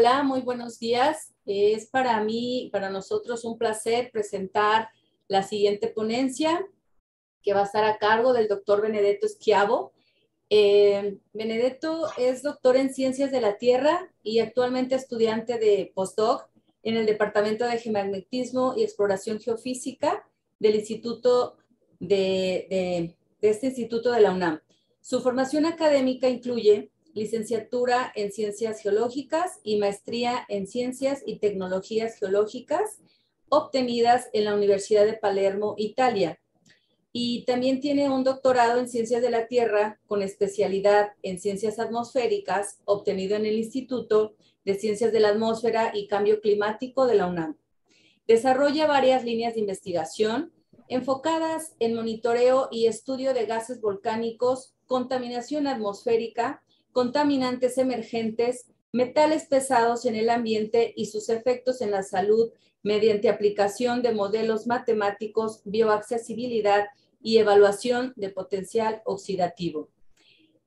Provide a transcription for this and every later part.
Hola, muy buenos días. Es para mí, para nosotros un placer presentar la siguiente ponencia que va a estar a cargo del doctor Benedetto Schiavo. Eh, Benedetto es doctor en Ciencias de la Tierra y actualmente estudiante de postdoc en el Departamento de Geomagnetismo y Exploración Geofísica del Instituto de este Instituto de la UNAM. Su formación académica incluye licenciatura en Ciencias Geológicas y maestría en Ciencias y Tecnologías Geológicas obtenidas en la Universidad de Palermo, Italia. Y también tiene un doctorado en Ciencias de la Tierra con especialidad en Ciencias Atmosféricas obtenido en el Instituto de Ciencias de la Atmósfera y Cambio Climático de la UNAM. Desarrolla varias líneas de investigación enfocadas en monitoreo y estudio de gases volcánicos, contaminación atmosférica, contaminantes emergentes, metales pesados en el ambiente y sus efectos en la salud mediante aplicación de modelos matemáticos, bioaccesibilidad y evaluación de potencial oxidativo.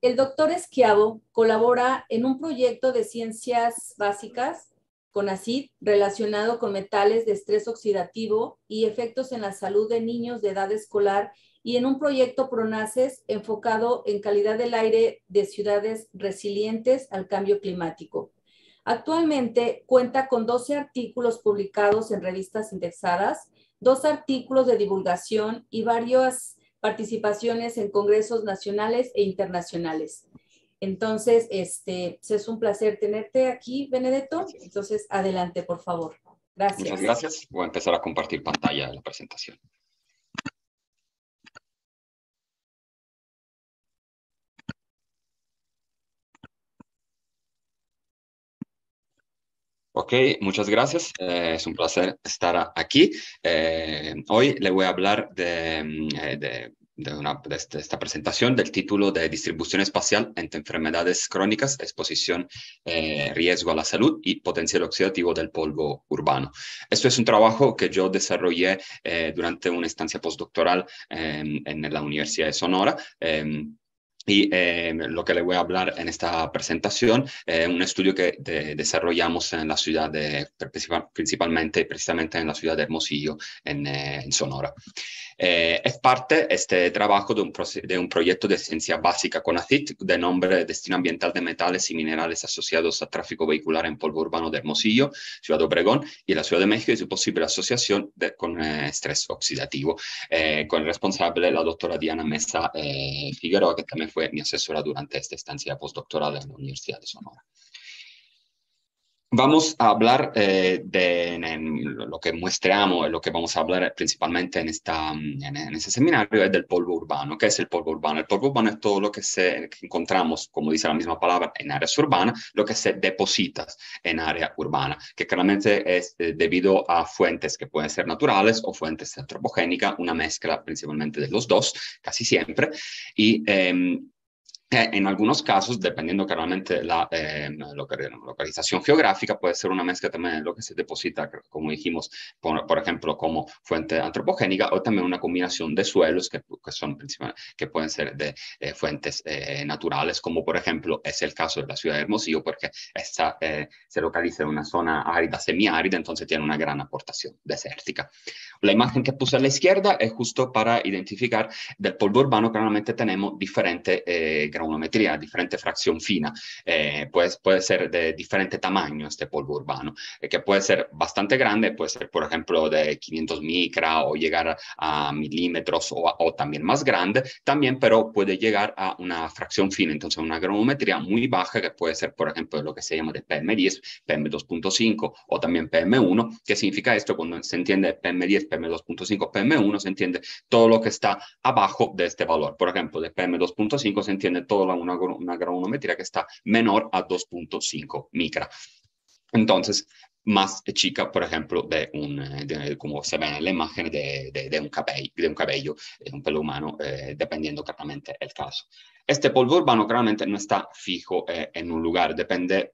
El doctor Esquiavo colabora en un proyecto de ciencias básicas con ACID relacionado con metales de estrés oxidativo y efectos en la salud de niños de edad escolar y en un proyecto PRONACES enfocado en calidad del aire de ciudades resilientes al cambio climático. Actualmente cuenta con 12 artículos publicados en revistas indexadas, dos artículos de divulgación y varias participaciones en congresos nacionales e internacionales. Entonces, este, pues, es un placer tenerte aquí, Benedetto. Entonces, adelante, por favor. Gracias. Muchas gracias. Voy a empezar a compartir pantalla de la presentación. Ok, muchas gracias. Eh, es un placer estar aquí. Eh, hoy le voy a hablar de, mm, eh, este, esta presentación del título de Distribución espacial entre enfermedades crónicas, exposición, riesgo a la salud y potencial oxidativo del polvo urbano. Esto es un trabajo que yo desarrollé durante una estancia postdoctoral en la Universidad de Sonora. Y eh, lo que le voy a hablar en esta presentación es un estudio que desarrollamos en la ciudad de, principalmente, precisamente en la ciudad de Hermosillo, en, eh, en Sonora. Eh, es parte este trabajo de un, de un, proyecto de ciencia básica con ACIT de nombre Destino Ambiental de Metales y Minerales Asociados a Tráfico Vehicular en Polvo Urbano de Hermosillo, Ciudad de Obregón y la Ciudad de México y su posible asociación con eh, estrés oxidativo, eh, con el responsable la doctora Diana Mesa Figueroa, que también fue mi asesora durante esta estancia postdoctoral en la Universidad de Sonora. Vamos a hablar eh, de lo que muestramos, lo que vamos a hablar principalmente en, esta, en, este seminario es del polvo urbano. ¿Qué es el polvo urbano? El polvo urbano es todo lo que, se, encontramos, como dice la misma palabra, en áreas urbanas, lo que se deposita en área urbana, que claramente es eh, debido a fuentes que pueden ser naturales o fuentes antropogénicas, una mezcla principalmente de los dos, casi siempre, y em, en algunos casos, dependiendo claramente la eh, localización geográfica, puede ser una mezcla también de lo que se deposita, como dijimos, por, ejemplo, como fuente antropogénica, o también una combinación de suelos que, que son que pueden ser de eh, fuentes eh, naturales, como por ejemplo es el caso de la ciudad de Hermosillo, porque esta se localiza en una zona árida, semiárida, entonces tiene una gran aportación desértica. La imagen que puse a la izquierda es justo para identificar del polvo urbano, claramente tenemos diferentes granulometría, diferente fracción fina, eh, pues puede ser de diferente tamaño este polvo urbano, eh, que puede ser bastante grande, puede ser por ejemplo de 500 micra o llegar a milímetros o, o, también más grande, también pero puede llegar a una fracción fina, entonces una granulometría muy baja que puede ser por ejemplo lo que se llama de PM10, PM2.5 o también PM1, ¿qué significa esto? Cuando se entiende PM10, PM2.5, PM1, se entiende todo lo que está abajo de este valor. Por ejemplo, de PM2.5 se entiende toda una, una granulometría que está menor a 2.5 micra. Entonces, más chica, por ejemplo, de un, de, como se ve en la imagen, de, de, de un, cabello, de un cabello, de un pelo humano, eh, dependiendo claramente el caso. Este polvo urbano claramente no está fijo eh, en un lugar, depende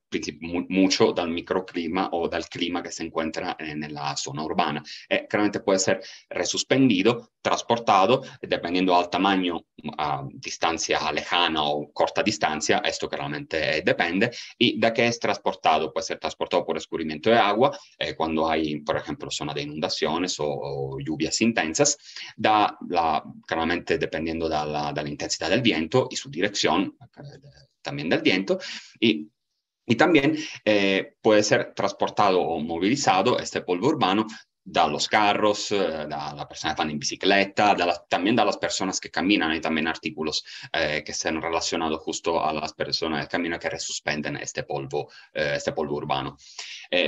mucho del microclima o del clima que se encuentra en, la zona urbana. Eh, claramente puede ser resuspendido, transportado, dependiendo del tamaño a distancia lejana o corta distancia, esto claramente depende, y de qué es transportado, puede ser transportado por escurrimiento de agua, eh, cuando hay, por ejemplo, zona de inundaciones o, lluvias intensas, da la, claramente dependiendo de la, de la intensidad del viento y su dirección también del viento, y y también eh, puede ser transportado o movilizado este polvo urbano los carros, eh, da las personas que van en bicicleta, también da las personas que caminan y también artículos eh, que estén relacionados justo a las personas que caminan que resuspenden este polvo, eh, este polvo urbano.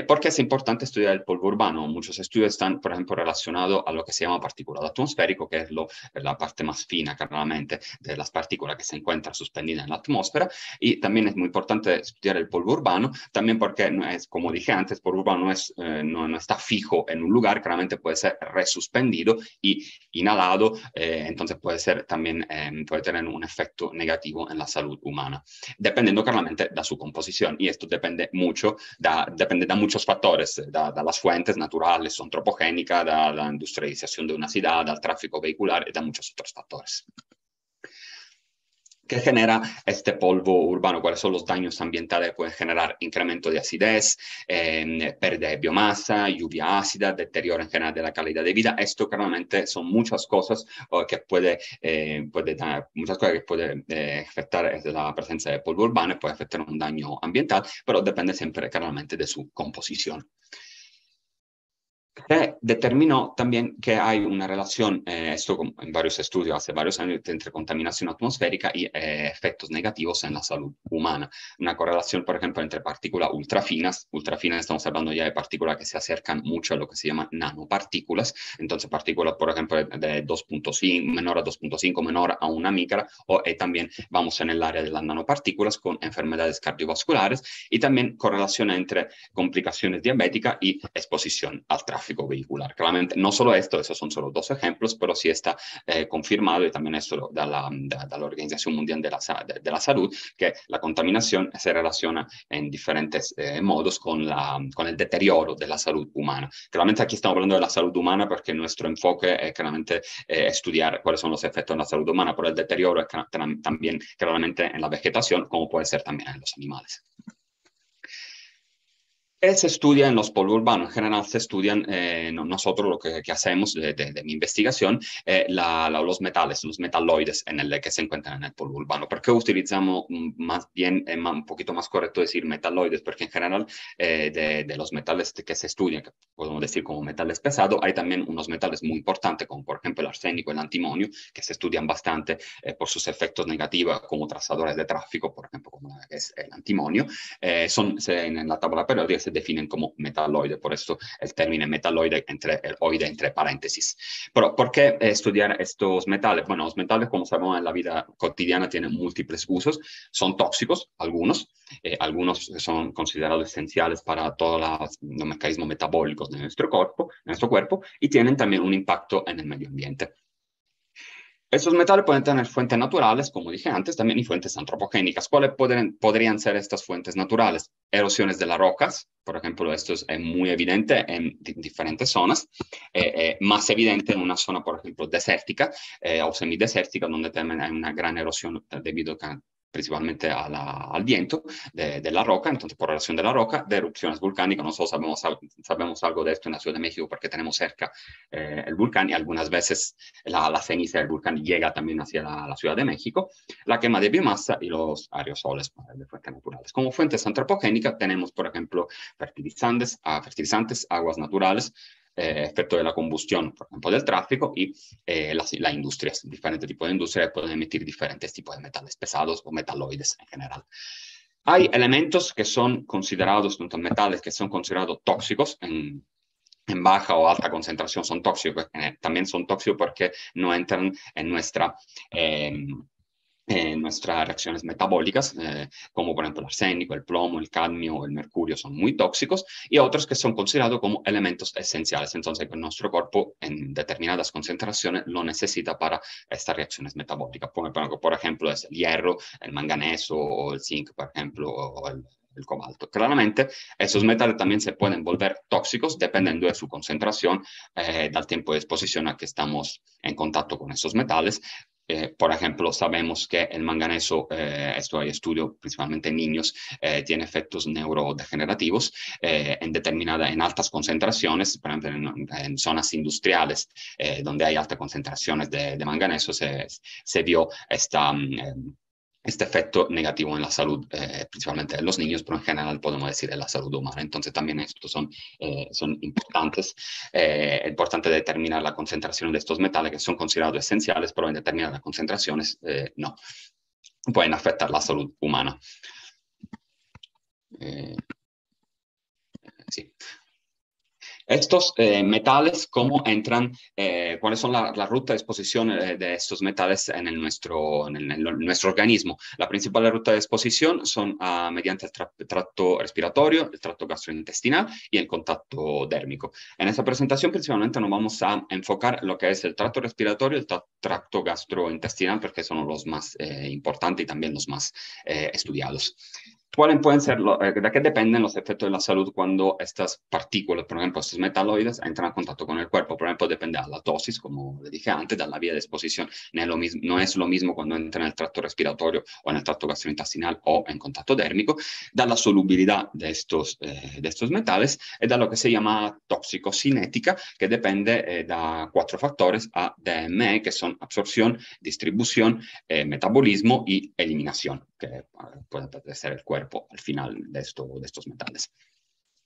¿Por qué es importante estudiar el polvo urbano? Muchos estudios están, por ejemplo, relacionados a lo que se llama particulado atmosférico, que es lo, la parte más fina, claramente, de las partículas que se encuentran suspendidas en la atmósfera. Y también es muy importante estudiar el polvo urbano, también porque, no es, como dije antes, el polvo urbano no, es, no, no está fijo en un lugar, claramente puede ser resuspendido y inhalado, eh, entonces puede ser también, em, puede tener un efecto negativo en la salud humana, dependiendo claramente de su composición. Y esto depende mucho, da, depende de muchos factores, de, las fuentes naturales, antropogénicas, de la industrialización de una ciudad, del tráfico vehicular y de muchos otros factores que genera este polvo urbano, cuáles son los daños ambientales que pueden generar incremento de acidez, eh, pérdida de biomasa, lluvia ácida, deterioro en general de la calidad de vida. Esto claramente son muchas cosas que puede, eh, puede dar, muchas cosas que puede eh, afectar la presencia de polvo urbano, puede afectar un daño ambiental, pero depende siempre claramente de su composición determinó también que hay una relación, eh, esto en varios estudios hace varios años, entre contaminación atmosférica y eh, efectos negativos en la salud humana. Una correlación, por ejemplo, entre partículas ultrafinas, ultrafinas estamos hablando ya de partículas que se acercan mucho a lo que se llama nanopartículas, entonces partículas, por ejemplo, de 2.5, menor a 2.5, menor a una micra, o eh, también vamos en el área de las nanopartículas con enfermedades cardiovasculares y también correlación entre complicaciones diabéticas y exposición al tráfico vehicular. Claramente, no solo esto, esos son solo dos ejemplos, pero sí está eh, confirmado y también esto de la, de, la Organización Mundial de la, de, la, Salud, que la contaminación se relaciona en diferentes eh, modos con, la, con el deterioro de la salud humana. Claramente aquí estamos hablando de la salud humana porque nuestro enfoque es claramente eh, estudiar cuáles son los efectos en la salud humana, pero el deterioro es también claramente en la vegetación, como puede ser también en los animales se estudia en los polvos urbanos, en general se estudian, eh, nosotros lo que, hacemos de, mi investigación, eh, los metales, los metaloides en el que se encuentran en el polvo urbano. ¿Por qué utilizamos más bien, eh, un poquito más correcto decir metaloides? Porque en general de, los metales que se estudian, que podemos decir como metales pesados, hay también unos metales muy importantes, como por ejemplo el arsénico el antimonio, que se estudian bastante por sus efectos negativos como trazadores de tráfico, por ejemplo, como es el antimonio. son en la tabla periódica se definen como metaloide, por eso el término metaloide entre el oide entre paréntesis. Pero, ¿por qué estudiar estos metales? Bueno, los metales, como sabemos, en la vida cotidiana tienen múltiples usos, son tóxicos, algunos, eh, algunos son considerados esenciales para todos los mecanismos metabólicos de nuestro cuerpo, nuestro cuerpo y tienen también un impacto en el medio ambiente. Estos metales pueden tener fuentes naturales, como dije antes, también y fuentes antropogénicas. ¿Cuáles podrían ser estas fuentes naturales? Erosiones de las rocas, por ejemplo, esto es muy evidente en diferentes zonas, eh, eh, más evidente en una zona, por ejemplo, desértica eh, o semidesértica, donde también hay una gran erosión debido a principalmente al viento de, la roca, entonces por relación de la roca, de erupciones volcánicas. Nosotros sabemos, sabemos algo de esto en la Ciudad de México porque tenemos cerca eh, el volcán y algunas veces la, ceniza del volcán llega también hacia la, Ciudad de México, la quema de biomasa y los aerosoles de fuentes naturales. Como fuentes antropogénicas tenemos, por ejemplo, fertilizantes, ah, fertilizantes aguas naturales, eh, de la combustión, por ejemplo, del tráfico y eh, las, industrias, diferentes tipos de industrias pueden emitir diferentes tipos de metales pesados o metaloides en general. Hay elementos que son considerados, metales que son considerados tóxicos en, en baja o alta concentración son tóxicos. Eh, también son tóxicos porque no entran en nuestra, eh, nuestras reacciones metabólicas, eh, como por ejemplo el arsénico, el plomo, el cadmio, el mercurio, son muy tóxicos, y otros que son considerados como elementos esenciales. Entonces, nuestro cuerpo en determinadas concentraciones lo necesita para estas reacciones metabólicas, como por ejemplo es el hierro, el manganeso o el zinc, por ejemplo, o el, el cobalto. Claramente, esos metales también se pueden volver tóxicos dependiendo de su concentración, eh, del tiempo de exposición a que estamos en contacto con esos metales, eh, por ejemplo, sabemos que el manganeso, eh, esto hay estudio principalmente en niños, eh, tiene efectos neurodegenerativos en determinada, en altas concentraciones, por ejemplo, en, zonas industriales donde hay altas concentraciones de, de manganeso, se, se, vio esta mm, este efecto negativo en la salud, eh, principalmente de los niños, pero en general podemos decir en la salud humana. Entonces también estos son, eh, son importantes. Eh, es importante determinar la concentración de estos metales que son considerados esenciales, pero en determinadas concentraciones no. Pueden afectar la salud humana. sí. Estos eh, metales, ¿cómo entran? Eh, ¿Cuáles son la, la, de exposición eh, de estos metales en, el nuestro, en, el, nuestro organismo? La principal ruta de exposición son uh, mediante el tracto respiratorio, el tracto gastrointestinal y el contacto dérmico. En esta presentación principalmente nos vamos a enfocar lo que es el tracto respiratorio y el tracto gastrointestinal porque son los más importantes y también los más estudiados. ¿Cuáles pueden ser, eh, de qué dependen los efectos de la salud cuando estas partículas, por ejemplo, estos metaloides, entran en contacto con el cuerpo? Por ejemplo, depende de la dosis, como le dije antes, de la vía de exposición. No es, lo mismo, no es lo mismo cuando entra en el tracto respiratorio o en el tracto gastrointestinal o en contacto dérmico, de la solubilidad de estos, eh, de estos metales y de lo que se llama toxicocinética, que depende eh, de cuatro factores ADME, que son absorción, distribución, metabolismo y eliminación, que puede ser el cuerpo al final de estos metales.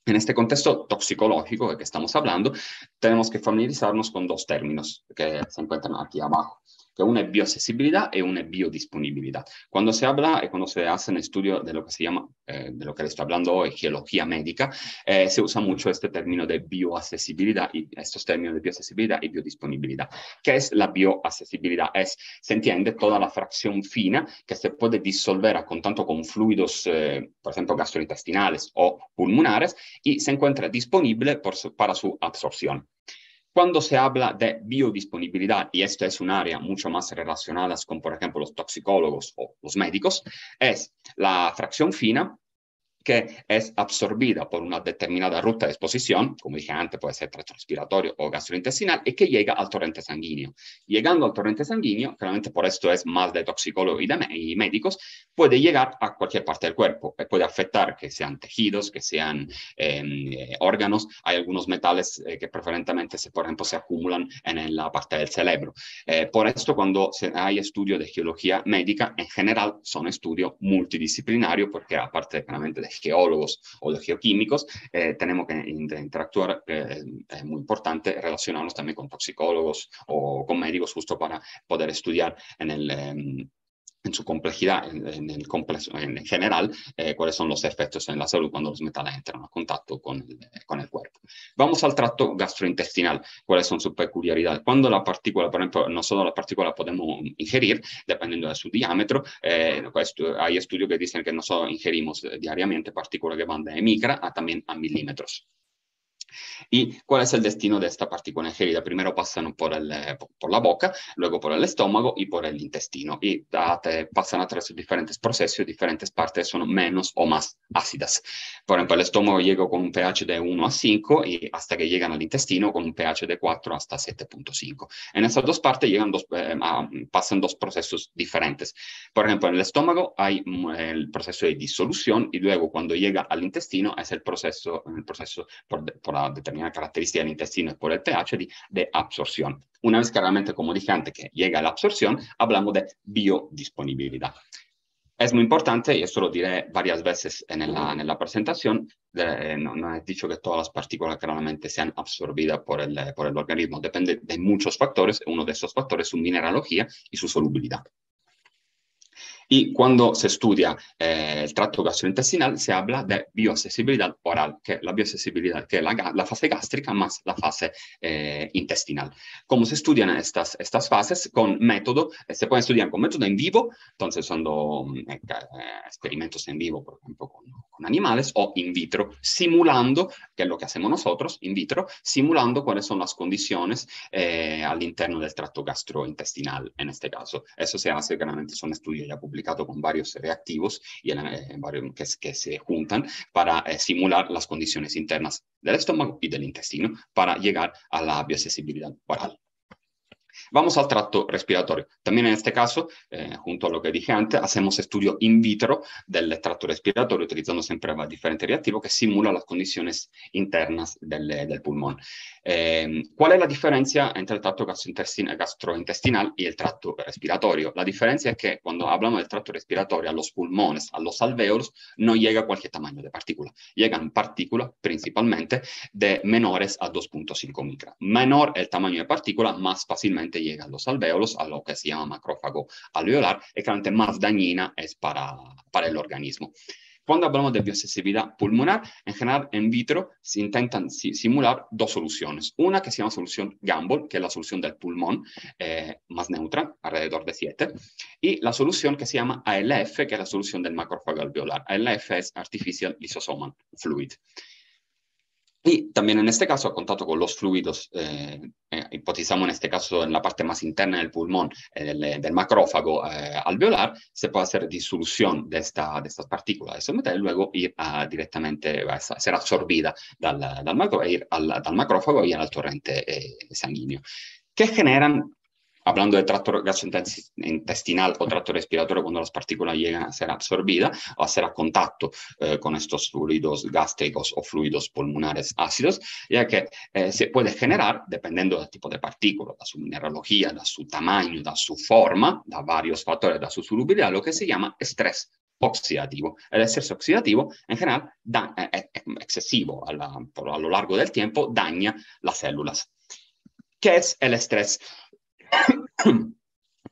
En este contexto toxicológico de que estamos hablando, tenemos que familiarizarnos con dos términos que se encuentran aquí abajo que una es bioaccesibilidad y una es biodisponibilidad. Cuando se habla y cuando se hace un estudio de lo que se llama, eh, de lo que le estoy hablando hoy, geología médica, eh, se usa mucho este término de bioaccesibilidad y estos términos de bioaccesibilidad y biodisponibilidad. ¿Qué es la bioaccesibilidad? Es, se entiende toda la fracción fina que se puede disolver a contacto con fluidos, eh, por ejemplo, gastrointestinales o pulmonares y se encuentra disponible por para su absorción. Cuando se habla de biodisponibilidad, y esto es un área mucho más relacionada con, por ejemplo, los toxicólogos o los médicos, es la fracción fina que es absorbida por una determinada ruta de exposición, como dije antes, puede ser respiratorio o gastrointestinal, y que llega al torrente sanguíneo. Llegando al torrente sanguíneo, claramente por esto es más de toxicólogos y, médicos, puede llegar a cualquier parte del cuerpo, puede afectar que sean tejidos, que sean em, eh, órganos. Hay algunos metales eh, que preferentemente, se, por ejemplo, se acumulan en la parte del cerebro. Eh, por esto, cuando se, hay estudio de geología médica, en general son estudios multidisciplinarios, porque aparte claramente de geólogos o de geoquímicos, eh, tenemos que interactuar, eh, es muy importante relacionarnos también con toxicólogos o con médicos justo para poder estudiar en el... En su complejidad, en, general, eh, cuáles son los efectos en la salud cuando los metales entran en contacto con el, con el cuerpo. Vamos al tracto gastrointestinal, cuáles son sus peculiaridades. Cuando la partícula, por ejemplo, no solo la partícula podemos ingerir, dependiendo de su diámetro, eh, hay estudios que dicen que no solo ingerimos diariamente partículas que van de micra a también a milímetros. ¿Y cuál es el destino de esta partícula ingerida? Primero pasan por, el, eh, por la boca, luego por el estómago y por el intestino. Y pasan a través de diferentes procesos, diferentes partes son menos o más ácidas. Por ejemplo, el estómago llega con un pH de 1 a 5 y hasta que llegan al intestino con un pH de 4 hasta 7.5. En estas dos partes llegan dos, eh, pasan dos procesos diferentes. Por ejemplo, en el estómago hay mm, el proceso de disolución y luego cuando llega al intestino es el proceso, el proceso por, por la determinada característica del intestino es por el pH de, absorción. Una vez que realmente, como dije antes, que llega la absorción, hablamos de biodisponibilidad. Es muy importante, y esto lo diré varias veces en la, en la presentación, no, he dicho que todas las partículas claramente sean absorbidas por el, por el organismo, depende de muchos factores, uno de esos factores es su mineralogía y su solubilidad. Y cuando se estudia eh, el tracto gastrointestinal, se habla de bioaccesibilidad oral, que la bioaccesibilidad, que es la, fase gástrica más la fase eh, intestinal. ¿Cómo se estudian estas, estas fases? Con método, eh, se pueden estudiar con método en vivo, entonces son mm, experimentos en vivo, por ejemplo, con, con, animales, o in vitro, simulando, que es lo que hacemos nosotros, in vitro, simulando cuáles son las condiciones al interno del tracto gastrointestinal, en este caso. Eso se hace, generalmente son estudios ya publicados con varios reactivos y eh, varios, que, que, se juntan para eh, simular las condiciones internas del estómago y del intestino para llegar a la bioaccesibilidad oral. Vamos al tracto respiratorio. También en este caso, eh, junto a lo que dije antes, hacemos estudio in vitro del tracto respiratorio utilizando siempre diferentes reactivos que simulan las condiciones internas del, del pulmón. Eh, ¿Cuál es la diferencia entre el tracto gastrointestinal y el tracto respiratorio? La diferencia es que cuando hablamos del tracto respiratorio a los pulmones, a los alvéolos, no llega cualquier tamaño de partícula. Llegan partículas principalmente de menores a 2.5 micra. Menor el tamaño de partícula, más fácilmente llega a los alvéolos, a lo que se llama macrófago alveolar, y claramente más dañina es para, para el organismo. Cuando hablamos de bioaccesibilidad pulmonar, en general en vitro se intentan simular dos soluciones. Una que se llama solución Gamble, que es la solución del pulmón, eh, más neutra, alrededor de 7, y la solución que se llama ALF, que es la solución del macrófago alveolar. ALF es Artificial Lysosomal Fluid. Y también en este caso, a contacto con los fluidos, eh, eh, hipotizamos en este caso en la parte más interna del pulmón, eh, del, macrófago alveolar, se puede hacer disolución de, esta, de estas partículas de ese metal y luego ir a, directamente, a ser absorbida dal, dal, macro, e ir al, dal macrófago y al torrente sanguíneo. ¿Qué generan hablando de tracto gastrointestinal o tracto respiratorio, cuando las partículas llegan a ser absorbidas o a ser a contacto eh, con estos fluidos gástricos o fluidos pulmonares ácidos, ya que eh, se puede generar, dependiendo del tipo de partícula, da su mineralogía, da su tamaño, da su forma, da varios factores, da su solubilidad, lo que se llama estrés oxidativo. El estrés oxidativo, en general, da, eh, excesivo a, a lo largo del tiempo, daña las células. ¿Qué es el estrés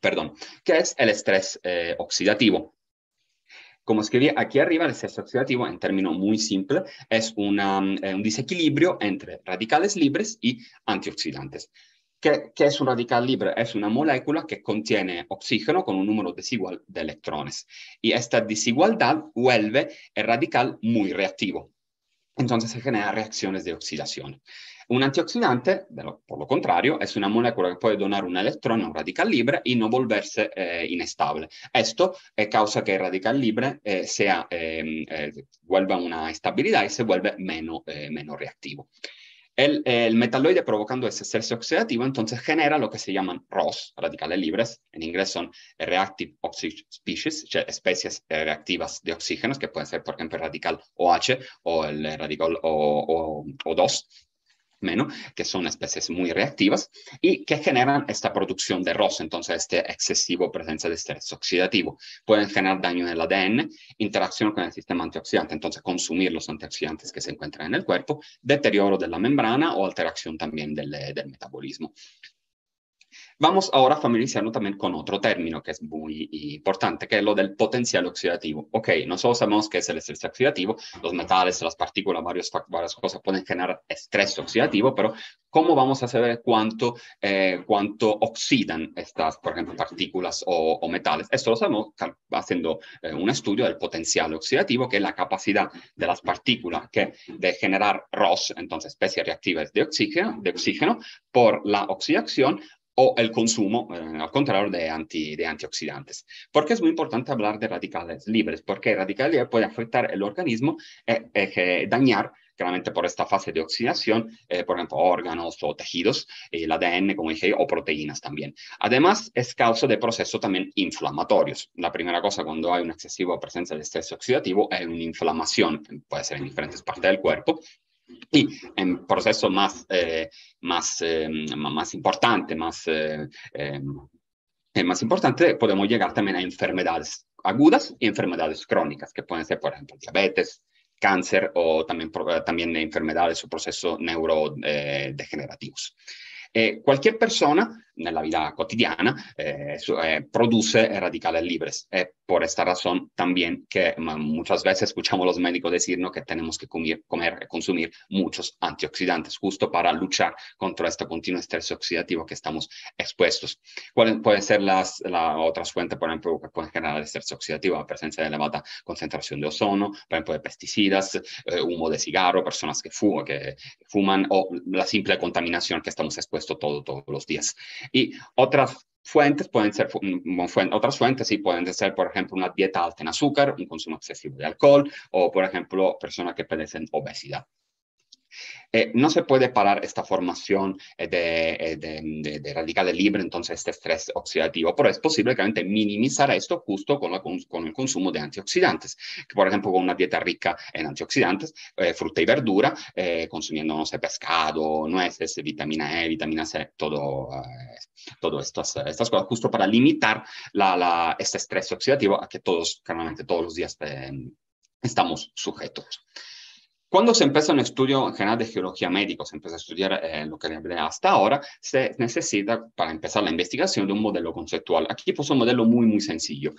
Perdón, ¿qué es el estrés eh, oxidativo? Como escribí aquí arriba, el estrés oxidativo, en términos muy simples, es eh, un desequilibrio entre radicales libres y antioxidantes. ¿Qué, ¿Qué, es un radical libre? Es una molécula que contiene oxígeno con un número desigual de electrones. Y esta desigualdad vuelve el radical muy reactivo. Entonces se generan reacciones de oxidación. Un antioxidante, por lo contrario, es una molécula que puede donar un electrón a un radical libre y no volverse eh, inestable. Esto eh, causa que el radical libre eh, sea, em, vuelva una estabilidad y se vuelve menos, menos reactivo. El, el, metaloide provocando ese estrés oxidativo entonces genera lo que se llaman ROS, radicales libres, en inglés son Reactive Oxygen Species, especies reactivas de oxígenos, que pueden ser, por ejemplo, el radical OH o el radical O, o, O2, menos, que son especies muy reactivas y que generan esta producción de ROS, entonces este excesivo presencia de estrés oxidativo. Pueden generar daño en el ADN, interacción con el sistema antioxidante, entonces consumir los antioxidantes que se encuentran en el cuerpo, deterioro de la membrana o alteración también del, del metabolismo. Vamos ahora a familiarizarnos también con otro término que es muy importante, que es lo del potencial oxidativo. Ok, nosotros sabemos que es el estrés oxidativo, los metales, las partículas, varios, varias cosas pueden generar estrés oxidativo, pero ¿cómo vamos a saber cuánto, eh, cuánto oxidan estas, por ejemplo, partículas o, metales? Esto lo sabemos haciendo eh, un estudio del potencial oxidativo, que es la capacidad de las partículas que, de generar ROS, entonces especies reactivas de oxígeno, de oxígeno por la oxidación o el consumo, eh, al contrario, de, anti, de antioxidantes. ¿Por qué es muy importante hablar de radicales libres? Porque radicales libres puede afectar el organismo eh, eh, dañar claramente por esta fase de oxidación, por ejemplo, órganos o tejidos, el ADN, como dije, o proteínas también. Además, es causa de procesos también inflamatorios. La primera cosa cuando hay una excesiva presencia de estrés oxidativo es una inflamación, puede ser en diferentes partes del cuerpo, y en proceso más, eh, más, eh, más importante, más, eh, más importante, podemos llegar también a enfermedades agudas y enfermedades crónicas, que pueden ser, por ejemplo, diabetes, cáncer o también, también enfermedades o procesos neurodegenerativos. cualquier persona en la vida cotidiana, eh, eh, produce radicales libres. Es por esta razón también que muchas veces escuchamos los médicos decirnos que tenemos que comer, comer consumir muchos antioxidantes justo para luchar contra este continuo estrés oxidativo que estamos expuestos. ¿Cuáles pueden ser las, otras fuentes, por ejemplo, que pueden generar estrés oxidativo? La presencia de elevada concentración de ozono, por ejemplo, de pesticidas, eh, humo de cigarro, personas que, que fuman o la simple contaminación que estamos expuestos todo, todos los días. Y otras fuentes pueden ser, otras fuentes sí pueden ser, por ejemplo, una dieta alta en azúcar, un consumo excesivo de alcohol o, por ejemplo, personas que padecen obesidad. Eh, no se puede parar esta formación eh, eh, de, de, radicales libres, entonces este estrés oxidativo, pero es posible realmente minimizar esto justo con, el consumo de antioxidantes, por ejemplo con una dieta rica en antioxidantes, fruta y verdura, consumiendo, no sé, pescado, nueces, vitamina E, vitamina C, todo, todo estas, estas cosas, justo para limitar la, este estrés oxidativo a que todos, claramente todos los días estamos sujetos. Cuando se empieza un estudio en general de geología médica, se empieza a estudiar eh, lo que hasta ahora, se necesita para empezar la investigación de un modelo conceptual. Aquí pues un modelo muy, muy sencillo.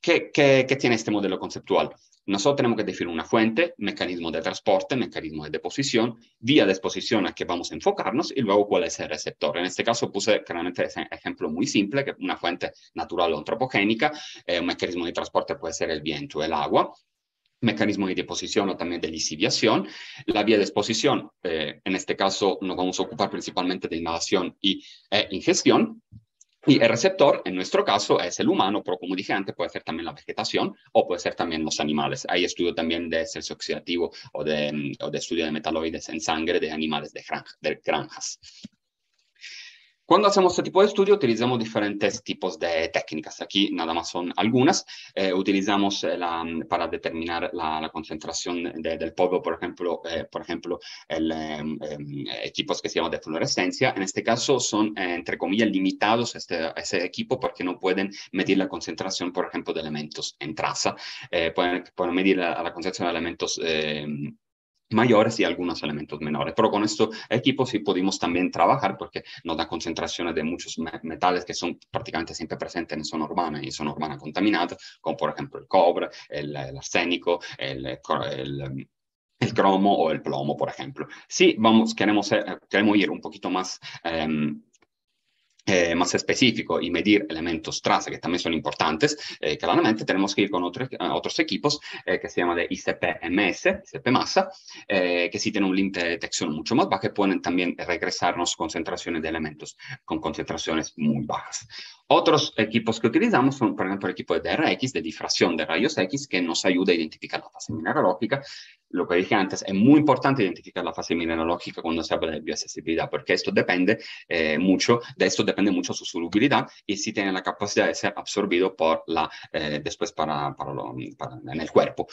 ¿Qué, qué, qué tiene este modelo conceptual? Nosotros tenemos que definir una fuente, mecanismo de transporte, mecanismo de deposición, vía de exposición a que vamos a enfocarnos y luego cuál es el receptor. En este caso puse claramente ese ejemplo muy simple, que una fuente natural o antropogénica, eh, un mecanismo de transporte puede ser el viento, el agua, mecanismo de deposición o también de lisiviación. La vía de exposición, eh, en este caso nos vamos a ocupar principalmente de inhalación y eh, ingestión. Y el receptor, en nuestro caso, es el humano, pero como dije antes, puede ser también la vegetación o puede ser también los animales. Hay estudio también de estrés oxidativo o de, o de estudio de metaloides en sangre de animales de, de granjas. Cuando hacemos este tipo de estudio utilizamos diferentes tipos de técnicas. Aquí nada más son algunas. Eh, utilizamos eh, la, para determinar la, concentración del polvo, por ejemplo, eh, por ejemplo el, em, equipos que se llaman de fluorescencia. En este caso son, entre comillas, limitados este, ese equipo porque no pueden medir la concentración, por ejemplo, de elementos en traza. pueden, pueden, medir la, la concentración de elementos em, mayores y algunos elementos menores. Pero con estos equipos sí pudimos también trabajar porque nos da concentraciones de muchos metales que son prácticamente siempre presentes en zona urbana y zona urbana contaminada, como por ejemplo el cobre, el, arsénico, el, el, el, cromo o el plomo, por ejemplo. Sí, vamos, queremos, queremos ir un poquito más... Em, eh, más específico y medir elementos traza que también son importantes, eh, claramente tenemos que ir con otros, otros equipos eh, que se llaman de ICP-MS, ICP-masa, que sí tienen un límite de detección mucho más bajo, que pueden también regresarnos concentraciones de elementos con concentraciones muy bajas. Otros equipos que utilizamos son, por ejemplo, el equipo de DRX, de difracción de rayos X, que nos ayuda a identificar la fase mineralógica. Lo que dije antes, es muy importante identificar la fase mineralógica cuando se habla de bioaccesibilidad, porque esto depende eh, mucho, de esto depende mucho su solubilidad y si tiene la capacidad de ser absorbido por la, eh, después para, para, lo, para, en el cuerpo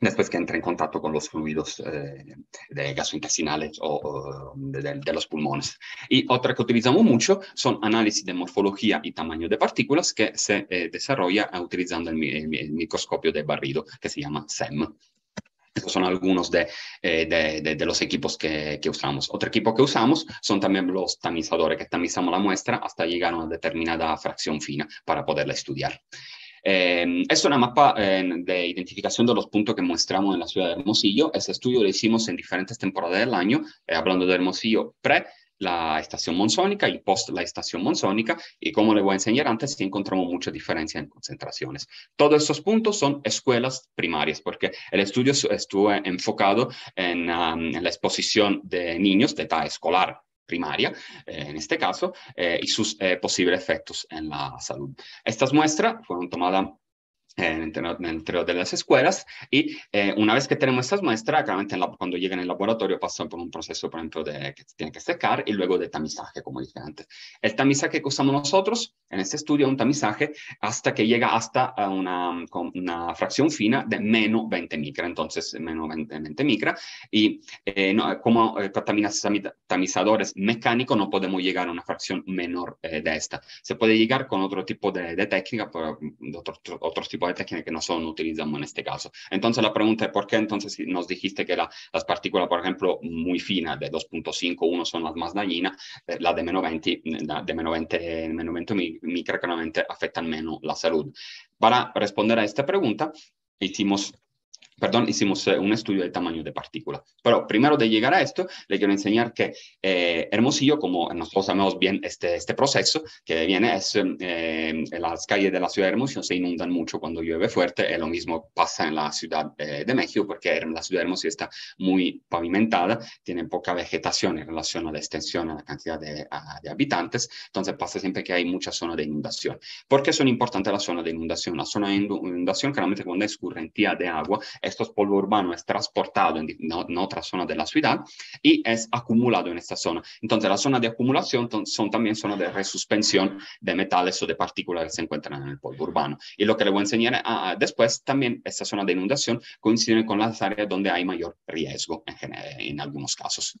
después que entra en contacto con los fluidos eh, de gastrointestinales o, de, los pulmones. Y otra que utilizamos mucho son análisis de morfología y tamaño de partículas que se eh, desarrolla utilizando el, microscopio de barrido que se llama SEM. Estos son algunos de, eh, de, los equipos que, que, usamos. Otro equipo que usamos son también los tamizadores, que tamizamos la muestra hasta llegar a una determinada fracción fina para poderla estudiar. Eh, es una mapa eh, de identificación de los puntos que muestramos en la ciudad de Hermosillo. Ese estudio lo hicimos en diferentes temporadas del año, eh, hablando de Hermosillo pre la estación monzónica y post la estación monzónica. Y como le voy a enseñar antes, sí encontramos mucha diferencia en concentraciones. Todos estos puntos son escuelas primarias, porque el estudio estuvo enfocado en, um, en la exposición de niños de edad escolar primaria, eh, en este caso, eh, y sus eh, posibles efectos en la salud. Estas muestras fueron tomadas entre, de las escuelas y eh, una vez que tenemos estas muestras, claramente cuando llegan al laboratorio pasan por un proceso, por ejemplo, de que se tiene que secar y luego de tamizaje, como dije antes. El tamizaje que usamos nosotros en este estudio es un tamizaje hasta que llega hasta una, una fracción fina de menos 20 micra, entonces menos 20, micra, y eh, no, como eh, tamizadores mecánicos no podemos llegar a una fracción menor de esta. Se puede llegar con otro tipo de, técnica, por, otro, otros tipos de técnicas que nosotros no utilizamos en este caso. Entonces la pregunta es, ¿por qué entonces nos dijiste que la, las partículas, por ejemplo, muy finas de 2.5, 1 son las más dañinas, eh, las de menos 20, de menos 20, menos 20 micra claramente afectan menos la salud? Para responder a esta pregunta, hicimos perdón, hicimos eh, un estudio del tamaño de partícula. Pero primero de llegar a esto, le quiero enseñar que eh, Hermosillo, como nosotros sabemos bien este, este proceso que viene, es eh, las calles de la ciudad de Hermosillo se inundan mucho cuando llueve fuerte, y lo mismo pasa en la ciudad eh, de México, porque la ciudad de Hermosillo está muy pavimentada, tiene poca vegetación en relación a la extensión, a la cantidad de, de habitantes, entonces pasa siempre que hay mucha zona de inundación. ¿Por qué son importantes las zonas de inundación? La zona de inundación, claramente cuando es escurrentía de agua, estos polvo urbano es transportado en, en, otra zona de la ciudad y es acumulado en esta zona. Entonces, la zona de acumulación son también zonas de resuspensión de metales o de partículas que se encuentran en el polvo urbano. Y lo que le voy a enseñar después, también esta zona de inundación coincide con las áreas donde hay mayor riesgo en algunos casos.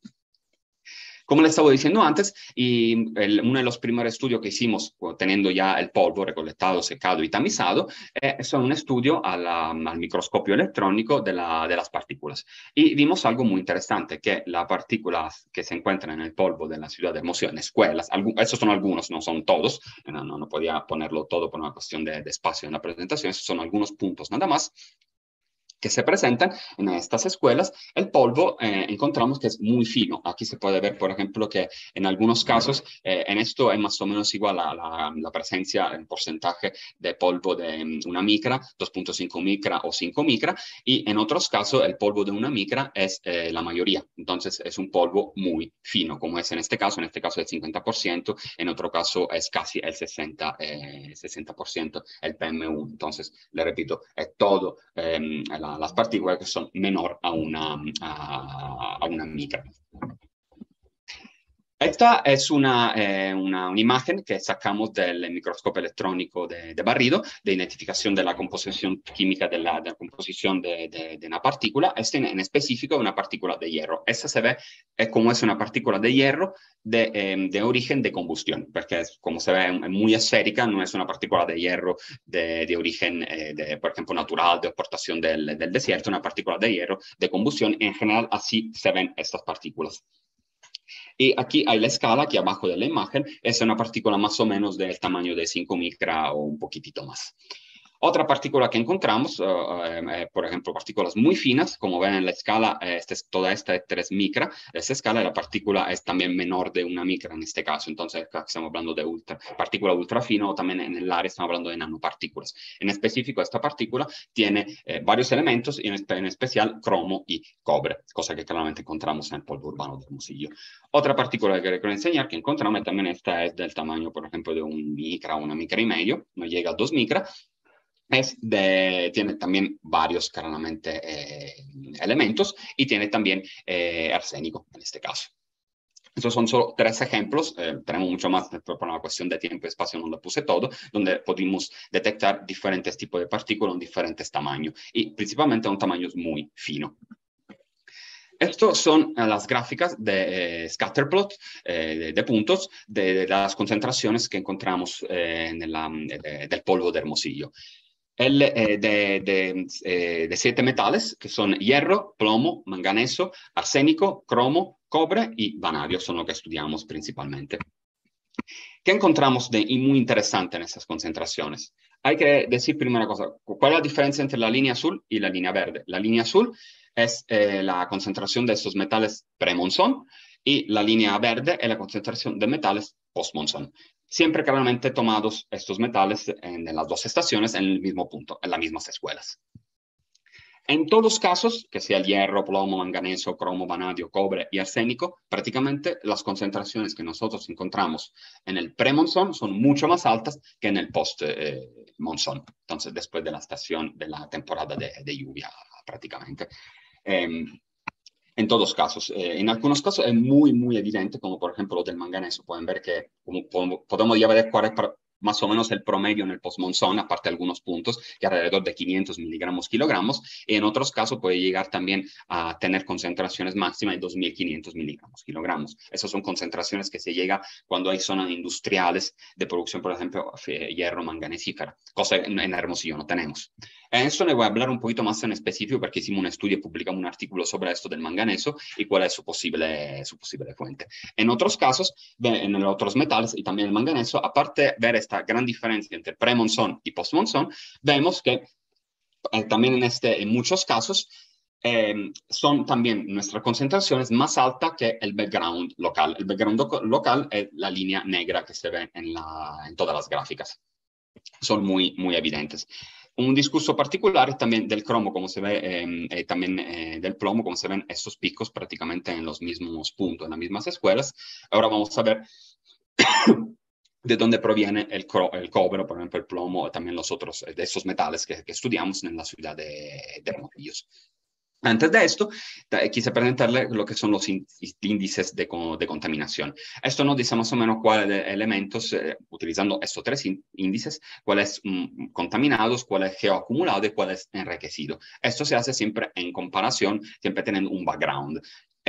Como le estaba diciendo antes, y uno de los primeros estudios que hicimos teniendo ya el polvo recolectado, secado y tamizado, eh, es un estudio al microscopio electrónico de, la, de, las partículas. Y vimos algo muy interesante, que las partículas que se encuentran en el polvo de la ciudad de en escuelas, esos son algunos, no son todos, no, no, podía ponerlo todo por una cuestión de, de espacio en la presentación, esos son algunos puntos nada más, que se presentan en estas escuelas, el polvo eh, encontramos que es muy fino. Aquí se puede ver, por ejemplo, que en algunos casos, eh, en esto es más o menos igual a la, presencia en porcentaje de polvo de mm, una micra, 2.5 micra o 5 micra, y en otros casos el polvo de una micra es eh, la mayoría. Entonces es un polvo muy fino, como es en este caso, en este caso el 50%, en otro caso es casi el 60, 60% el PM1. Entonces, le repito, es todo em, la las partículas que son menor a una, a, a una micra. Esta es una, eh, una, una, imagen que sacamos del microscopio electrónico de, Barrido, de identificación de la composición química de la, de la composición de, de, una partícula. Esta en, en, específico es una partícula de hierro. Esta se ve es como es una partícula de hierro de, eh, de origen de combustión, porque como se ve es muy esférica, no es una partícula de hierro de, de origen, eh, de, por ejemplo, natural, de exportación del, del desierto, una partícula de hierro de combustión. En general, así se ven estas partículas. Y aquí hay la escala, aquí abajo de la imagen, es una partícula más o menos del tamaño de 5 micra o un poquitito más. Otra partícula que encontramos, uh, uh, por ejemplo, partículas muy finas, como ven en la escala, este es, toda esta es 3 micra, esta escala, la partícula es también menor de una micra en este caso, entonces estamos hablando de ultra, partícula ultra fino o también en el área estamos hablando de nanopartículas. En específico, esta partícula tiene eh, varios elementos, en, en, especial cromo y cobre, cosa que claramente encontramos en el polvo urbano de Hermosillo. Otra partícula que quiero enseñar que encontramos también esta es del tamaño, por ejemplo, de un micra una micra y medio, no llega a 2 micra, es de, tiene también varios claramente eh, elementos y tiene también eh, arsénico en este caso. Estos son solo tres ejemplos, eh, tenemos mucho más por una cuestión de tiempo y espacio, no lo puse todo, donde pudimos detectar diferentes tipos de partículas en diferentes tamaños y principalmente a un tamaño muy fino. Estas son las gráficas de scatterplot, de, de, puntos, de, de, las concentraciones que encontramos en el, del polvo de Hermosillo el, eh, de, de, eh, de, siete metales, que son hierro, plomo, manganeso, arsénico, cromo, cobre y vanadio, son lo que estudiamos principalmente. ¿Qué encontramos de muy interesante en estas concentraciones? Hay que decir primero cosa, ¿cuál es la diferencia entre la línea azul y la línea verde? La línea azul es eh, la concentración de estos metales pre-monzón y la línea verde es la concentración de metales post-monzón siempre claramente tomados estos metales en, en, las dos estaciones en el mismo punto, en las mismas escuelas. En todos los casos, que sea el hierro, plomo, manganeso, cromo, vanadio, cobre y arsénico, prácticamente las concentraciones que nosotros encontramos en el pre-monzón son mucho más altas que en el post-monzón, entonces después de la estación de la temporada de, de lluvia prácticamente. Eh, en todos casos. Eh, en algunos casos es muy, muy evidente, como por ejemplo lo del manganeso. Pueden ver que como, podemos ya ver cuál es más o menos el promedio en el postmonzón, aparte de algunos puntos, que alrededor de 500 miligramos kilogramos, y en otros casos puede llegar también a tener concentraciones máximas de 2.500 miligramos kilogramos. Esas son concentraciones que se llega cuando hay zonas industriales de producción, por ejemplo, hierro manganesífera, cosa en, en Hermosillo no tenemos. En eso le voy a hablar un poquito más en específico porque hicimos un estudio y publicamos un artículo sobre esto del manganeso y cuál es su posible, su posible fuente. En otros casos, en otros metales y también el manganeso, aparte de ver esta gran diferencia entre premonzón y postmonzón, vemos que eh, también en, este, en muchos casos eh, son también nuestras concentraciones más altas que el background local. El background local es la línea negra que se ve en, la, en todas las gráficas. Son muy, muy evidentes un discurso particular también del cromo, como se ve, em, eh, también eh, del plomo, como se ven estos picos prácticamente en los mismos puntos, en las mismas escuelas. Ahora vamos a ver de dónde proviene el, el, cobre, por ejemplo, el plomo, también los otros, de esos metales que, estudiamos en la ciudad de, de Hermosillo. Antes de esto, quise presentarle lo que son los índices de, contaminación. Esto nos dice más o menos cuáles elementos, eh, utilizando estos tres índices, cuáles mm, contaminados, cuáles geoacumulados y cuáles enriquecidos. Esto se hace siempre en comparación, siempre teniendo un background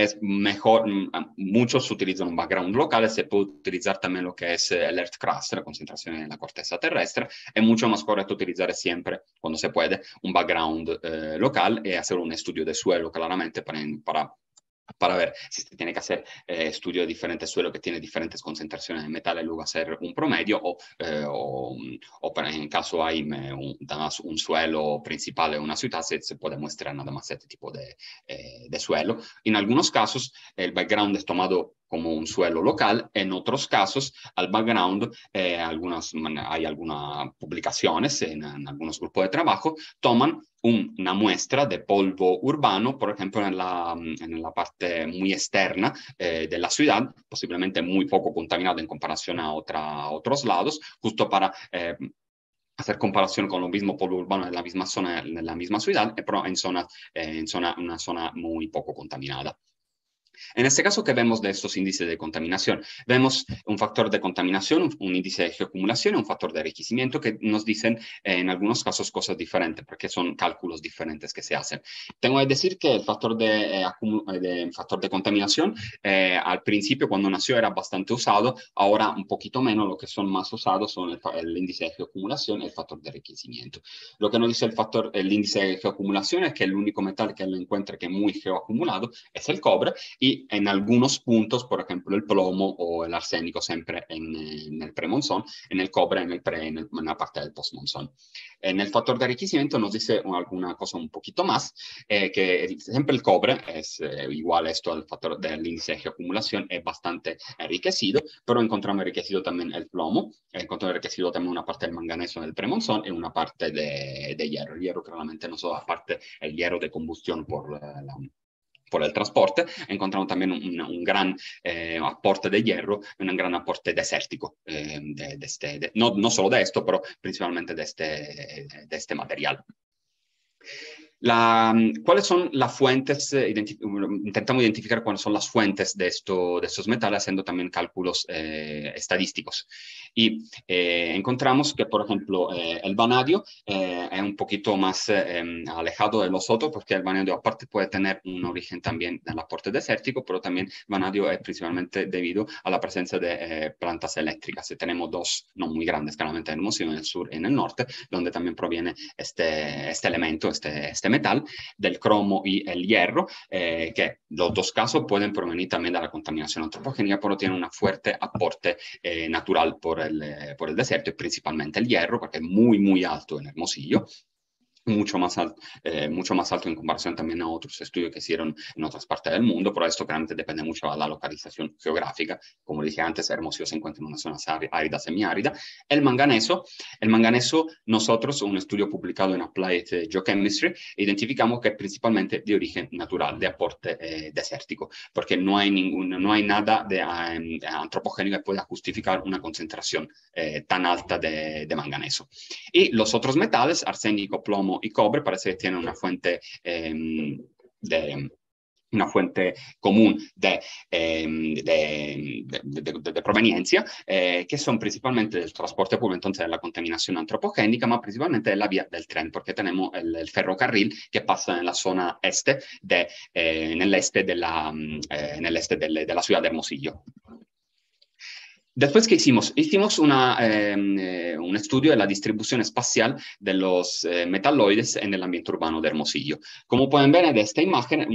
es mejor, mm, muchos utilizan un background local, se puede utilizar también lo que es el Crust, la concentración en la corteza terrestre, es mucho más correcto utilizar siempre, cuando se puede, un background eh, local y hacer un estudio de suelo claramente para, para para ver si se tiene que hacer eh, estudio de diferentes suelos que tiene diferentes concentraciones de metal y luego hacer un promedio o, eh, o, en caso hay un, suelo principal en una ciudad se, se, puede mostrar nada más este tipo de, eh, de suelo. En algunos casos el background es tomado como un suelo local. En otros casos, al background, eh, algunas, hay algunas publicaciones en, en, algunos grupos de trabajo, toman una muestra de polvo urbano, por ejemplo, en la, en la parte muy externa eh, de la ciudad, posiblemente muy poco contaminado en comparación a, otra, a otros lados, justo para eh, hacer comparación con lo mismo polvo urbano en la misma zona, en la misma ciudad, pero en, zona, eh, en zona, una zona muy poco contaminada. En este caso, ¿qué vemos de estos índices de contaminación? Vemos un factor de contaminación, un, índice de geoacumulación un factor de enriquecimiento que nos dicen eh, en algunos casos cosas diferentes porque son cálculos diferentes que se hacen. Tengo que decir que el factor de, eh, de factor de contaminación eh, al principio cuando nació era bastante usado, ahora un poquito menos, lo que son más usados son el, índice de geoacumulación y el factor de enriquecimiento. Lo que nos dice el factor, el índice de geoacumulación es que el único metal que él encuentra que es muy geoacumulado es el cobre y en algunos puntos, por ejemplo, el plomo o el arsénico siempre en, en el premonzón, en el cobre en, el pre, en, el, en, la parte del postmonzón. En el factor de enriquecimiento nos dice alguna cosa un poquito más, eh, que siempre el cobre es eh, igual a esto al factor del índice de acumulación, es bastante enriquecido, pero encontramos enriquecido también el plomo, encontramos enriquecido también una parte del manganeso en el premonzón y una parte de, de hierro. El hierro claramente no solo aparte el hierro de combustión por la, la por el transporte, encontramos también un, un gran eh, aporte de hierro y un gran aporte desértico, eh, de, de este, de, no, no, solo de esto, pero principalmente de este, de este material. La, ¿Cuáles son las fuentes? Eh, intentamos identificar cuáles son las fuentes de, esto, de estos metales haciendo también cálculos eh, estadísticos. Y eh, encontramos que, por ejemplo, eh, el vanadio eh, es un poquito más em, alejado de los otros porque el vanadio aparte puede tener un origen también en aporte desértico, pero también vanadio es principalmente debido a la presencia de plantas eléctricas. Y tenemos dos, no muy grandes, claramente en el en el sur y en el norte, donde también proviene este, este elemento, este, este metal, del cromo y el hierro, eh, que los dos casos pueden provenir también de la contaminación antropogénica, pero tienen un fuerte aporte eh, natural por el, eh, por el desierto y principalmente el hierro, porque es muy, muy alto en Hermosillo mucho más, alto, eh, mucho más alto en comparación también a otros estudios que hicieron en otras partes del mundo, pero esto claramente depende mucho de la localización geográfica. Como dije antes, Hermosillo se encuentra en una zona árida, semiárida. El manganeso, el manganeso, nosotros, un estudio publicado en Applied Geochemistry, identificamos que es principalmente de origen natural, de aporte eh, desértico, porque no hay, ningún, no hay nada de, um, antropogénico que pueda justificar una concentración eh, tan alta de, de manganeso. Y los otros metales, arsénico, plomo, y cobre parece que tienen una fuente eh, de, una fuente común de, eh, de, de, de proveniencia, eh, que son principalmente del transporte público, entonces de la contaminación antropogénica, ma principalmente de la vía del tren, porque tenemos el, el ferrocarril que pasa en la zona este, de, eh, en el este, de la, eh, en el este de, de la ciudad de Hermosillo. Después, ¿qué hicimos? Hicimos em, eh, un estudio de la distribución espacial de los eh, metalloides en el ambiente urbano de Hermosillo. Como pueden ver en esta imagen,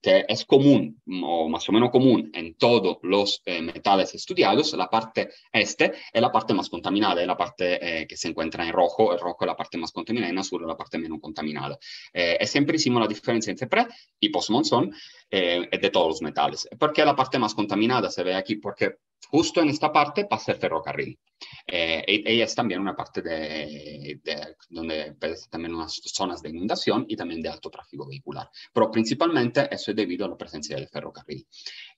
que es común o más o menos común en todos los eh, metales estudiados, la parte este es la parte más contaminada, es la parte que se encuentra en rojo, el rojo es la parte más contaminada, en azul es la parte menos contaminada. es siempre hicimos la diferencia entre pre y post-monzón de todos los metales. ¿Por qué la parte más contaminada se ve aquí? Porque justo en esta parte pasa el ferrocarril. Eh, y, es también una parte de, de donde también unas zonas de inundación y también de alto tráfico vehicular. Pero principalmente eso es debido a la presencia del ferrocarril.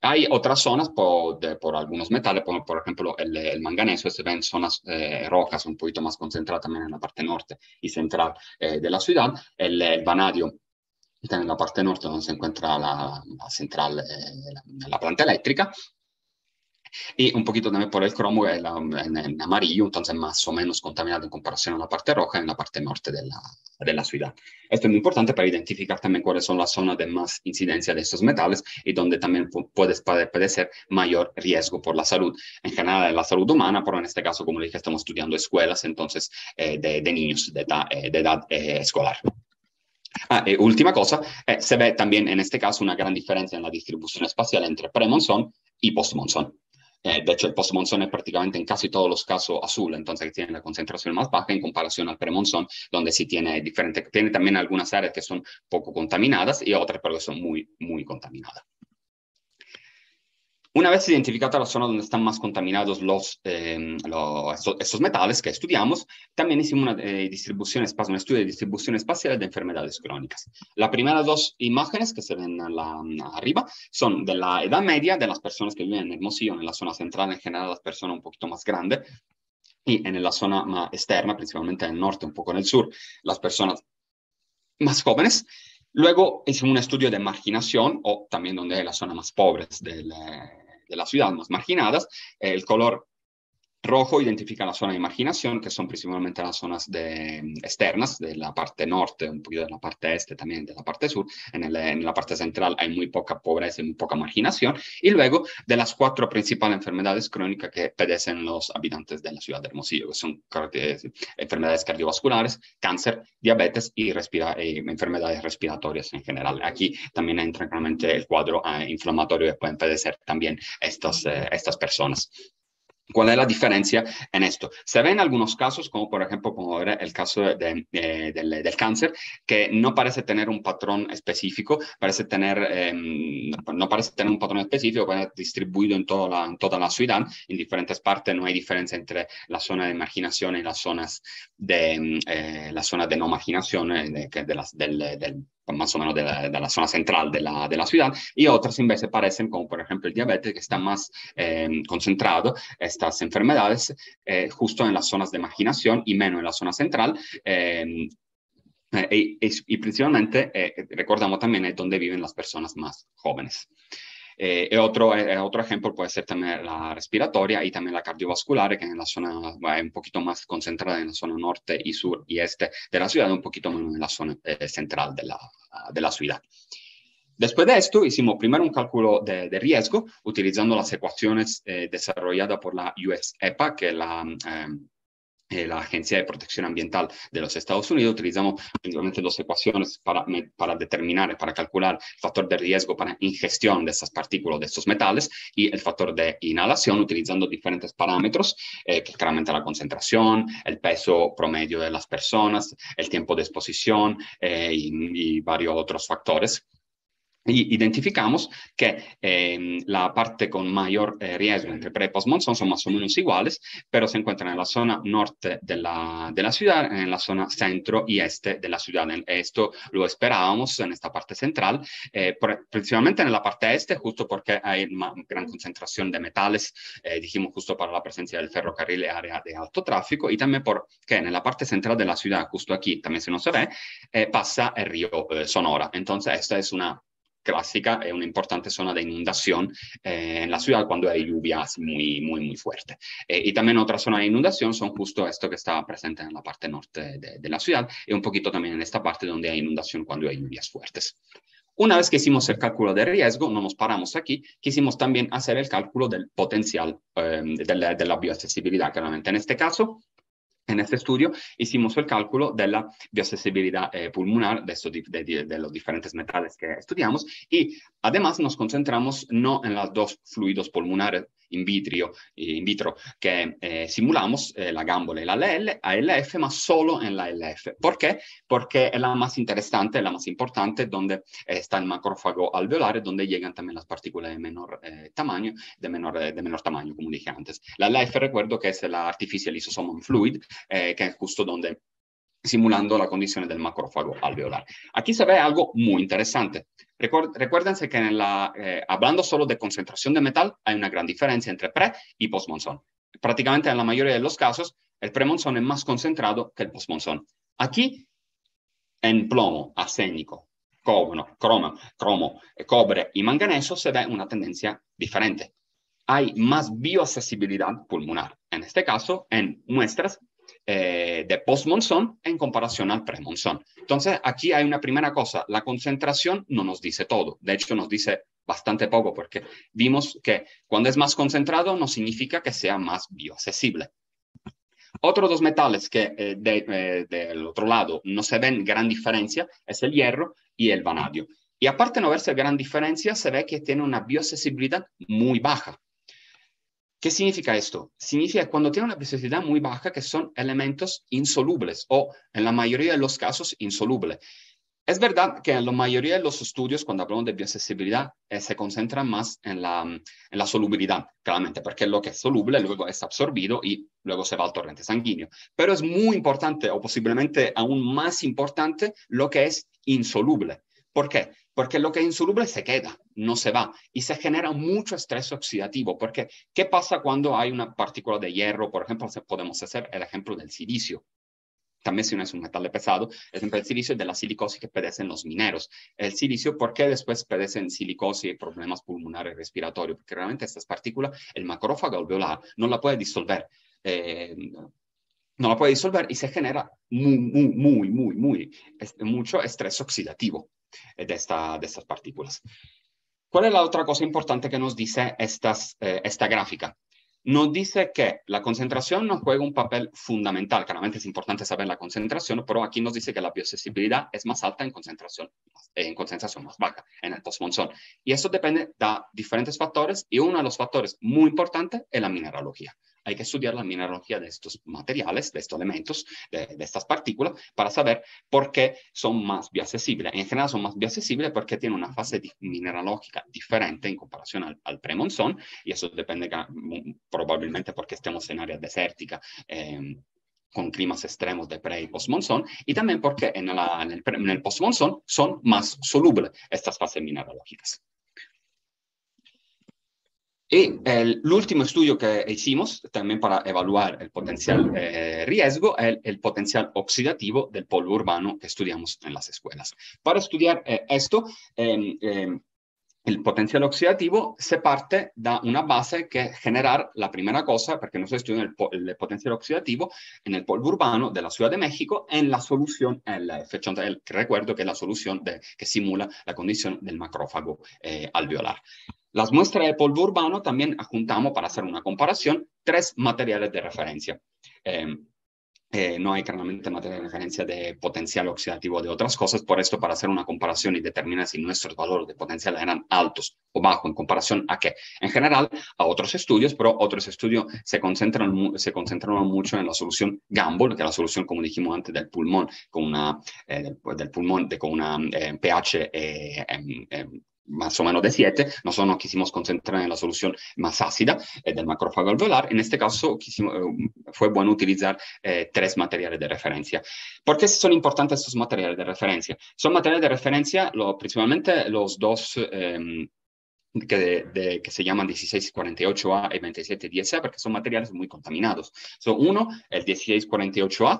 Hay otras zonas por, de, por algunos metales, por, por ejemplo el, el, manganeso, se ven zonas eh, rojas un poquito más concentradas también en la parte norte y central eh, de la ciudad. El, el vanadio está en la parte norte donde se encuentra la, la central, eh, la, la, planta eléctrica, y un poquito también por el cromo en, en, en, amarillo, entonces más o menos contaminado en comparación a la parte roja en la parte norte de la, de la ciudad. Esto es muy importante para identificar también cuáles son las zonas de más incidencia de estos metales y donde también puede, puede ser mayor riesgo por la salud, en general en la salud humana, pero en este caso, como dije, estamos estudiando escuelas, entonces eh, de, de, niños de edad, eh, de edad eh, escolar. Ah, e última cosa, eh, se ve también en este caso una gran diferencia en la distribución espacial entre pre-monzón y post-monzón. Eh, de hecho, el post-monzón es prácticamente en casi todos los casos azul, entonces tiene la concentración más baja en comparación al pre-monzón, donde sí tiene diferente, tiene también algunas áreas que son poco contaminadas y otras pero que son muy, muy contaminadas. Una vez identificada la zona donde están más contaminados los, eh, los metales que estudiamos, también hicimos una eh, distribución espacial, un estudio de distribución espacial de enfermedades crónicas. Las primeras dos imágenes que se ven la, arriba son de la edad media de las personas que viven en Hermosillo, en la zona central, en general las personas un poquito más grandes, y en la zona más externa, principalmente en el norte, un poco en el sur, las personas más jóvenes. Luego hicimos un estudio de marginación, o también donde hay las zonas más pobres del, de la ciudad, más marginadas. El color rojo identifica la zona de marginación, que son principalmente las zonas de, externas, de la parte norte, un poquito de la parte este también, de la parte sur. En, en, la parte central hay muy poca pobreza y muy poca marginación. Y luego de las cuatro principales enfermedades crónicas que padecen los habitantes de la ciudad de Hermosillo, que son enfermedades cardiovasculares, cáncer, diabetes y, y enfermedades respiratorias en general. Aquí también entra claramente el cuadro eh, inflamatorio que pueden padecer también estas, eh, estas personas. ¿Cuál es la diferencia en esto? Se ve en algunos casos, como por ejemplo, como era el caso de, eh, del, del, cáncer, que no parece tener un patrón específico, parece tener, eh, no parece tener un patrón específico, parece distribuido en toda, la, en toda la ciudad, en diferentes partes, no hay diferencia entre la zona de marginación y las zonas de, eh, la zona de no marginación de, de las, del, del más o menos de la, de la zona central de la, de la, ciudad, y otras en vez parecen, como por ejemplo el diabetes, que está más eh, concentrado, estas enfermedades, eh, justo en las zonas de marginación y menos en la zona central. Eh, y, y, y, principalmente, recordamos también, es donde viven las personas más jóvenes. Eh, y otro, eh, otro ejemplo puede ser también la respiratoria y también la cardiovascular, que en la zona va un poquito más concentrada en la zona norte y sur y este de la ciudad, un poquito menos en la zona eh, central de la, de la ciudad. Después de esto, hicimos primero un cálculo de, de riesgo utilizando las ecuaciones eh, desarrolladas por la US EPA, que es la eh, la Agencia de Protección Ambiental de los Estados Unidos, utilizamos principalmente dos ecuaciones para, para determinar, para calcular el factor de riesgo para ingestión de estas partículas, de estos metales, y el factor de inhalación, utilizando diferentes parámetros, eh, que claramente la concentración, el peso promedio de las personas, el tiempo de exposición eh, y, varios otros factores identificamos que eh, la parte con mayor eh, riesgo entre pre y post monzón son más o menos iguales, pero se encuentran en la zona norte de la, de la ciudad, en la zona centro y este de la ciudad. Esto lo esperábamos en esta parte central, eh, principalmente en la parte este, justo porque hay una gran concentración de metales, eh, dijimos justo para la presencia del ferrocarril y área de alto tráfico, y también porque en la parte central de la ciudad, justo aquí, también se nos ve, eh, pasa el río Sonora. Entonces, esta es una clásica, es una importante zona de inundación eh, en la ciudad cuando hay lluvias muy, muy, muy fuertes. Eh, y también otra zona de inundación son justo esto que está presente en la parte norte de, de la ciudad y un poquito también en esta parte donde hay inundación cuando hay lluvias fuertes. Una vez que hicimos el cálculo de riesgo, no nos paramos aquí, quisimos también hacer el cálculo del potencial eh, de, la, de la bioaccesibilidad. Claramente en este caso, en este estudio hicimos el cálculo de la bioaccesibilidad eh, pulmonar de, de, de, los diferentes metales que estudiamos y además nos concentramos no en los dos fluidos pulmonares in vitro, in vitro que eh, simulamos, eh, la gámbola y la ALF, más solo en la ALF. ¿Por qué? Porque es la más interesante, la más importante, donde eh, está el macrófago alveolar, donde llegan también las partículas de menor eh, tamaño, de menor, de menor tamaño, como dije antes. La ALF, recuerdo que es la Artificial Isosomal Fluid, que es justo donde simulando la condición del macrófago alveolar. Aquí se ve algo muy interesante. Recuérdense que en la, eh, hablando solo de concentración de metal, hay una gran diferencia entre pre y postmonzón. Prácticamente en la mayoría de los casos, el premonzón es más concentrado que el postmonzón. Aquí, en plomo, arsénico, cromo, cromo, cromo, cobre y manganeso, se ve una tendencia diferente. Hay más bioaccesibilidad pulmonar. En este caso, en muestras eh, de post-monzón en comparación al pre-monzón. Entonces, aquí hay una primera cosa, la concentración no nos dice todo, de hecho nos dice bastante poco porque vimos que cuando es más concentrado no significa que sea más bioaccesible. Otros dos metales que eh, eh, del otro lado no se ven gran diferencia es el hierro y el vanadio. Y aparte de no verse gran diferencia, se ve que tiene una bioaccesibilidad muy baja. ¿Qué significa esto? Significa cuando tiene una viscosidad muy baja que son elementos insolubles o en la mayoría de los casos insolubles. Es verdad que en la mayoría de los estudios, cuando hablamos de bioaccesibilidad, eh, se concentran más en la, en la solubilidad, claramente, porque lo que es soluble luego es absorbido y luego se va al torrente sanguíneo. Pero es muy importante, o posiblemente aún más importante, lo que es insoluble. ¿Por qué? Porque lo que es insoluble se queda, no se va y se genera mucho estrés oxidativo. Porque, ¿qué pasa cuando hay una partícula de hierro? Por ejemplo, podemos hacer el ejemplo del silicio. También si no es un metal pesado, es el silicio de la silicosis que padecen los mineros. El silicio, ¿por qué después padecen silicosis y problemas pulmonares respiratorios? Porque realmente estas partículas, el macrófago alveolar no la puede disolver. Eh, no la puede disolver y se genera muy, muy, muy, muy, muy, mucho estrés oxidativo. Eh, de, esta, de estas partículas. ¿Cuál es la otra cosa importante que nos dice estas, eh, esta gráfica? Nos dice que la concentración no juega un papel fundamental. Claramente es importante saber la concentración, pero aquí nos dice que la bioaccesibilidad es más alta en concentración, en concentración más baja, en el postmonzón. Y eso depende de diferentes factores y uno de los factores muy importantes es la mineralogía hay que estudiar la mineralogía de estos materiales, de estos elementos, de, estas partículas, para saber por qué son más bioaccesibles. En general son más bioaccesibles porque tienen una fase mineralógica diferente en comparación al, al premonzón, y eso depende probablemente porque estemos en áreas desérticas. Em, con climas extremos de pre y postmonzón, y también porque en, la, en el, en el postmonzón son más solubles estas fases mineralógicas. Y el, último estudio que hicimos, también para evaluar el potencial eh, riesgo, es el, potencial oxidativo del polvo urbano que estudiamos en las escuelas. Para estudiar eh, esto, em, el potencial oxidativo se parte de una base que es generar la primera cosa, porque nosotros estudiamos el, el, potencial oxidativo en el polvo urbano de la Ciudad de México en la solución LF, el, que recuerdo que es la solución de, que simula la condición del macrófago eh, alveolar. Las muestras de polvo urbano también juntamos para hacer una comparación tres materiales de referencia. Eh, eh, no hay claramente material de referencia de potencial oxidativo de otras cosas, por esto para hacer una comparación y determinar si nuestros valores de potencial eran altos o bajos en comparación a qué. En general, a otros estudios, pero otros estudios se concentran, se concentran mucho en la solución Gamble, que es la solución, como dijimos antes, del pulmón, con una, eh, del, pulmón de, con una pH em, em, más o menos de 7, nosotros nos quisimos concentrar en la solución más ácida eh, del macrófago alveolar. En este caso quisimos, eh, fue bueno utilizar eh, tres materiales de referencia. ¿Por qué son importantes estos materiales de referencia? Son materiales de referencia lo, principalmente los dos em, que, de, que, se llaman 1648A y 2710A, porque son materiales muy contaminados. So, uno, el 1648A,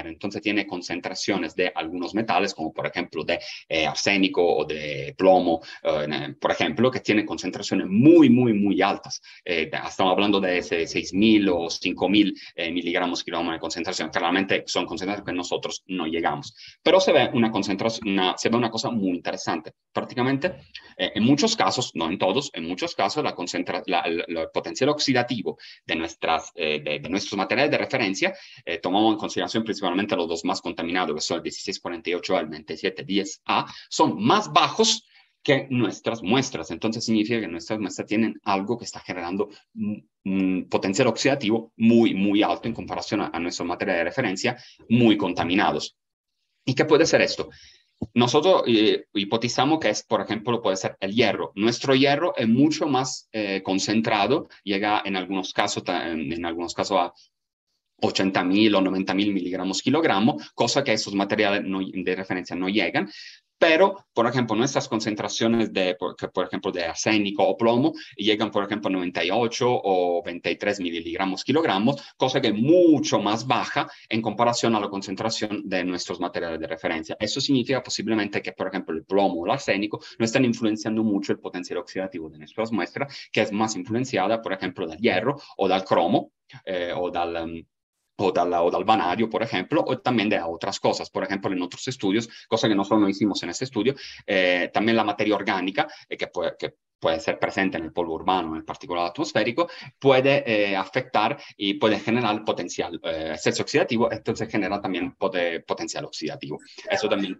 entonces tiene concentraciones de algunos metales, como por ejemplo de eh, arsénico o de plomo, eh, por ejemplo, que tienen concentraciones muy, muy, muy altas. Eh, estamos hablando de 6.000 o 5.000 miligramos kilogramos de concentración. Claramente son concentraciones que nosotros no llegamos. Pero se ve una concentración, una, se ve una cosa muy interesante. Prácticamente, en muchos casos, no en todos, en muchos casos, la concentra la, el potencial oxidativo de, nuestras, de, de, nuestros materiales de referencia, tomamos en consideración principalmente los dos más contaminados, que son el 1648A y el 2710A, son más bajos que nuestras muestras. Entonces significa que nuestras muestras tienen algo que está generando un, potencial oxidativo muy, muy alto en comparación a, nuestros materiales de referencia muy contaminados. ¿Y qué puede ser esto? Nosotros eh, hipotizamos que es, por ejemplo, puede ser el hierro. Nuestro hierro es mucho más eh, concentrado, llega en algunos casos, en algunos casos a 80.000 o 90.000 miligramos kilogramo, cosa que esos materiales de referencia no llegan. Pero, por ejemplo, nuestras concentraciones de, por, por, ejemplo, de arsénico o plomo llegan, por ejemplo, a 98 o 23 miligramos kilogramos, cosa que es mucho más baja en comparación a la concentración de nuestros materiales de referencia. Eso significa posiblemente que, por ejemplo, el plomo o el arsénico no están influenciando mucho el potencial oxidativo de nuestras muestras, que es más influenciada, por ejemplo, del hierro o del cromo eh, o del... Um, o, dal, o dal vanadio, por ejemplo, o también de otras cosas. Por ejemplo, en otros estudios, cosa que nosotros no hicimos en este estudio, eh, también la materia orgánica, eh, que, puede, que puede ser presente en el polvo urbano, en el particulado atmosférico, puede eh, afectar y puede generar potencial eh, exceso oxidativo, entonces genera también potencial oxidativo. Eso también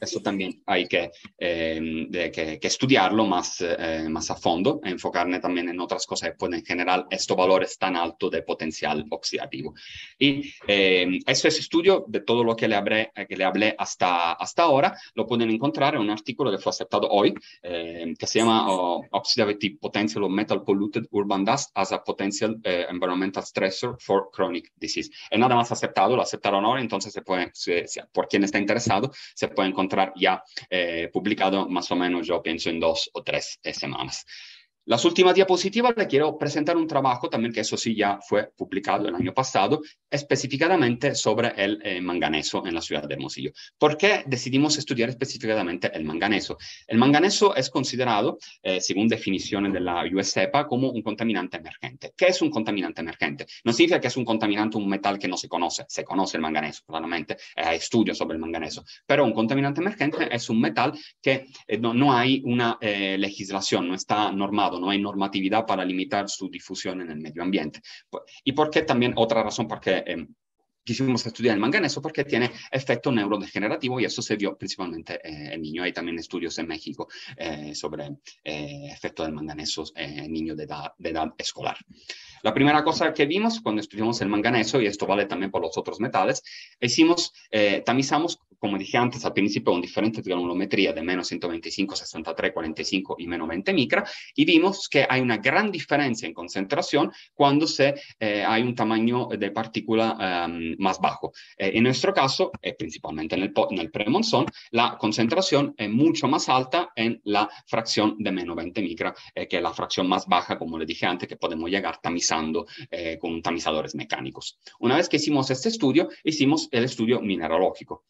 eso también hay que, eh, que, estudiarlo más, eh, más a fondo, enfocarme también en otras cosas que pueden generar estos valores tan altos de potencial oxidativo. Y eh, ese estudio de todo lo que le hablé, que le hablé hasta, hasta ahora, lo pueden encontrar en un artículo que fue aceptado hoy, eh, que se llama oh, Oxidative Potential of Metal Polluted Urban Dust as a Potential Environmental Stressor for Chronic Disease. Es nada más aceptado, lo aceptaron ahora, entonces se puede, por quien está interesado, se puede encontrar ya eh, publicado más o menos, yo pienso, en dos o tres eh, semanas. Las últimas diapositivas le quiero presentar un trabajo también que eso sí ya fue publicado el año pasado, específicamente sobre el eh, manganeso en la ciudad de Hermosillo. ¿Por qué decidimos estudiar específicamente el manganeso? El manganeso es considerado, eh, según definiciones de la USEPA, como un contaminante emergente. ¿Qué es un contaminante emergente? No significa que es un contaminante, un metal que no se conoce. Se conoce el manganeso, claramente, eh, hay estudios sobre el manganeso. Pero un contaminante emergente es un metal que no, no, hay una legislación, no está normado no hay normatividad para limitar su difusión en el medio ambiente. Y por qué también, otra razón, porque eh, quisimos estudiar el manganeso porque tiene efecto neurodegenerativo y eso se vio principalmente eh, en niños. Hay también estudios en México eh, sobre eh, efecto del manganeso en niños de edad, de edad escolar. La primera cosa que vimos cuando estudiamos el manganeso, y esto vale también por los otros metales, hicimos, tamizamos, como dije antes al principio, con diferentes granulometría de menos 125, 63, 45 y menos 20 micra, y vimos que hay una gran diferencia en concentración cuando se, eh, hay un tamaño de partícula um, más bajo. Eh, en nuestro caso, eh, principalmente en el, el premonzón, la concentración es mucho más alta en la fracción de menos 20 micra, eh, que es la fracción más baja, como le dije antes, que podemos llegar tamizando eh, con tamizadores mecánicos. Una vez que hicimos este estudio, hicimos el estudio mineralógico.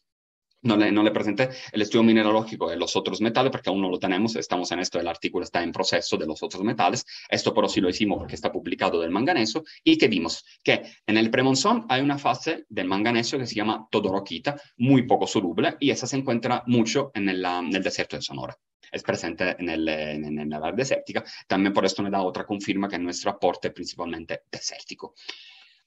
No le, presenté el estudio mineralógico de los otros metales porque aún no lo tenemos, estamos en esto, el artículo está en proceso de los otros metales, esto pero sí lo hicimos porque está publicado del manganeso y que vimos que en el premonzón hay una fase del manganeso que se llama todoroquita, muy poco soluble y esa se encuentra mucho en el, en el desierto de Sonora es presente en, el, en, en, la desértica. También por esto me da otra confirma que nuestro aporte es principalmente desértico.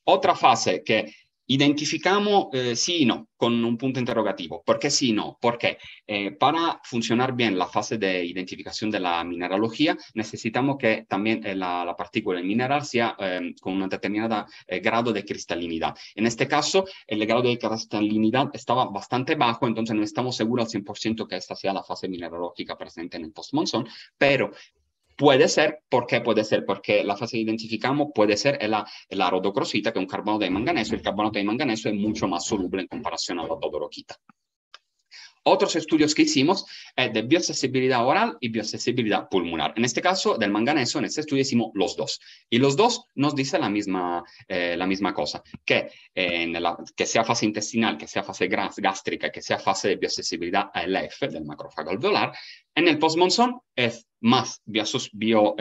Otra fase que Identificamos eh, sí y no con un punto interrogativo. ¿Por qué sí y no? Porque eh, para funcionar bien la fase de identificación de la mineralogía, necesitamos que también eh, la, la, partícula mineral sea eh, con un determinado eh, grado de cristalinidad. En este caso, el grado de cristalinidad estaba bastante bajo, entonces no estamos seguros al 100% que esta sea la fase mineralógica presente en el post-monzón, pero Puede ser, ¿por qué puede ser? Porque la fase que identificamos puede ser la, la rodocrosita, que es un carbonato de manganeso. El carbonato de manganeso es mucho más soluble en comparación a la todoroquita. Otros estudios que hicimos es de bioaccesibilidad oral y bioaccesibilidad pulmonar. En este caso, del manganeso, en este estudio hicimos los dos. Y los dos nos dicen la misma, eh, la misma cosa, que, en la, que sea fase intestinal, que sea fase gástrica, que sea fase de bioaccesibilidad ALF, del macrófago alveolar, en el postmonzón es más bioaccesible bio,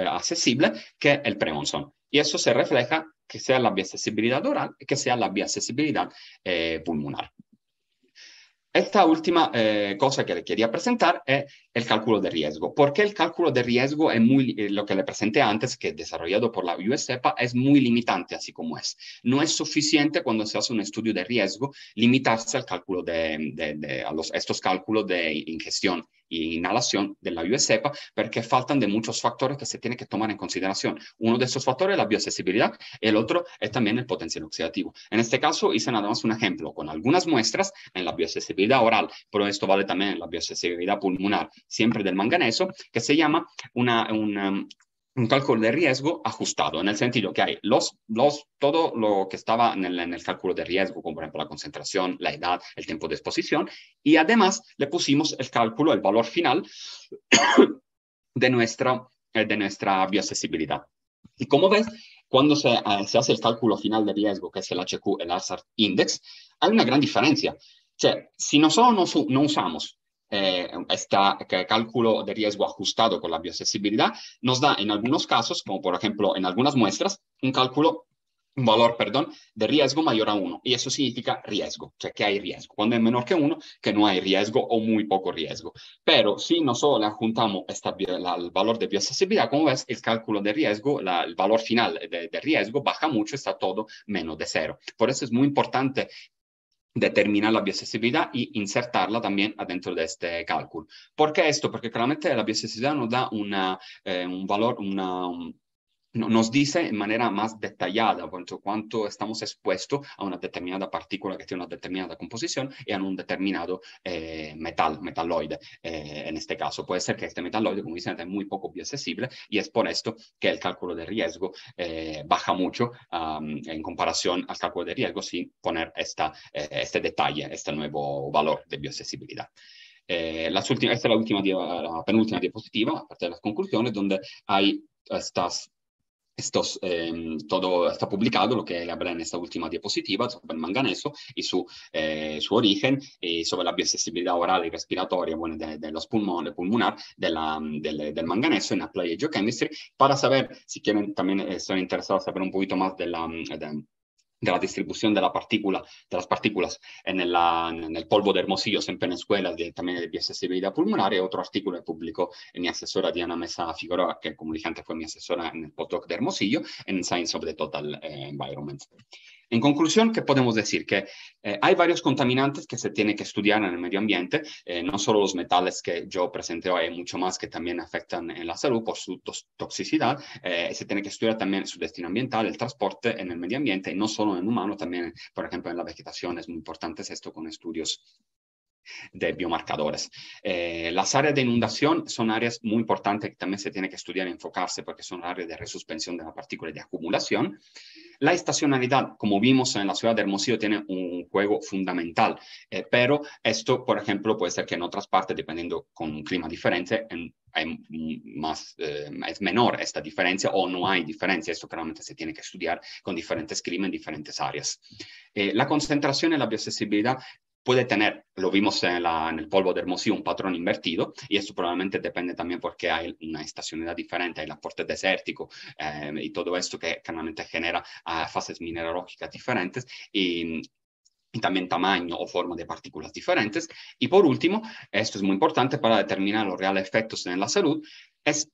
que el premonzón. Y eso se refleja que sea la bioaccesibilidad oral y que sea la bioaccesibilidad eh, pulmonar. Esta última eh, cosa que le quería presentar es el cálculo de riesgo. Porque el cálculo de riesgo es muy, eh, lo que le presenté antes, que desarrollado por la USEPA, es muy limitante así como es. No es suficiente cuando se hace un estudio de riesgo limitarse al cálculo de, estos cálculos de ingestión y inhalación de la USEPA, porque faltan de muchos factores que se tienen que tomar en consideración. Uno de esos factores es la bioaccesibilidad, el otro es también el potencial oxidativo. En este caso hice nada más un ejemplo con algunas muestras en la bioaccesibilidad oral, pero esto vale también en la bioaccesibilidad pulmonar, siempre del manganeso, que se llama una, un cálculo de riesgo ajustado, en el sentido que hay los, los, todo lo que estaba en el, cálculo de riesgo, como por ejemplo la concentración, la edad, el tiempo de exposición, y además le pusimos el cálculo, el valor final de nuestra, eh, de nuestra bioaccesibilidad. Y como ves, cuando se, uh, se, hace el cálculo final de riesgo, que es el HQ, el Hazard Index, hay una gran diferencia. Cioè, si nosotros no, no usamos eh, este cálculo de riesgo ajustado con la bioaccesibilidad nos da en algunos casos, como por ejemplo en algunas muestras, un cálculo un valor, perdón, de riesgo mayor a 1. Y eso significa riesgo, cioè que hay riesgo. Cuando es menor que 1, que no hay riesgo o muy poco riesgo. Pero si nosotros le adjuntamos esta, la, el valor de bioaccesibilidad, como ves, el cálculo de riesgo, la, el valor final de, de, riesgo baja mucho, está todo menos de cero. Por eso es muy importante determinar la bioaccesibilidad y insertarla también adentro de este cálculo. ¿Por qué esto? Porque claramente la bioaccesibilidad nos da una, eh, un valor, una, un, nos dice en manera más detallada cuánto, cuánto, estamos expuestos a una determinada partícula que tiene una determinada composición y a un determinado eh, metal, metaloide. Eh, en este caso puede ser que este metaloide, como dicen, es muy poco bioaccesible y es por esto que el cálculo de riesgo eh, baja mucho um, en comparación al cálculo de riesgo sin poner esta, eh, este detalle, este nuevo valor de bioaccesibilidad. Eh, las últimas, esta es la, última, la penúltima diapositiva, aparte de las conclusiones, donde hay estas estos, eh, todo está publicado, lo que le hablé en esta última diapositiva, sobre el manganeso y su, eh, su origen, y sobre la bioaccesibilidad oral y respiratoria bueno, de, de los pulmones, pulmonar la, del, del, manganeso en Applied Geochemistry, para saber, si quieren también están interesados saber un poquito más de la... De, de la distribución de, la partícula, de las partículas en en el polvo de Hermosillo en Venezuela, de, también de bioaccesibilidad pulmonar, y otro artículo que publicó mi asesora Diana Mesa Figueroa, que como dije antes fue mi asesora en el postdoc de Hermosillo, en Science of the Total eh, Environment. En conclusión, ¿qué podemos decir? Que eh, hay varios contaminantes que se tienen que estudiar en el medio ambiente, eh, no solo los metales que yo presenté hoy, hay mucho más que también afectan en la salud por su toxicidad, eh, se tiene que estudiar también su destino ambiental, el transporte en el medio ambiente, y no solo en humano, también, por ejemplo, en la vegetación es muy importante esto con estudios de biomarcadores. Eh, las áreas de inundación son áreas muy importantes que también se tiene que estudiar y enfocarse porque son áreas de resuspensión de la partícula y de acumulación. La estacionalidad, como vimos en la ciudad de Hermosillo, tiene un juego fundamental, eh, pero esto, por ejemplo, puede ser que en otras partes, dependiendo con un clima diferente, en, hay más, eh, es menor esta diferencia o no hay diferencia. Esto claramente se tiene que estudiar con diferentes climas en diferentes áreas. Eh, la concentración y la bioaccesibilidad puede tener, lo vimos en, el polvo de Hermosillo, un patrón invertido, y esto probablemente depende también porque hay una estacionalidad diferente, el aporte desértico eh, y todo esto que claramente genera uh, fases mineralógicas diferentes y, y también tamaño o forma de partículas diferentes. Y por último, esto es muy importante para determinar los reales efectos en la salud, es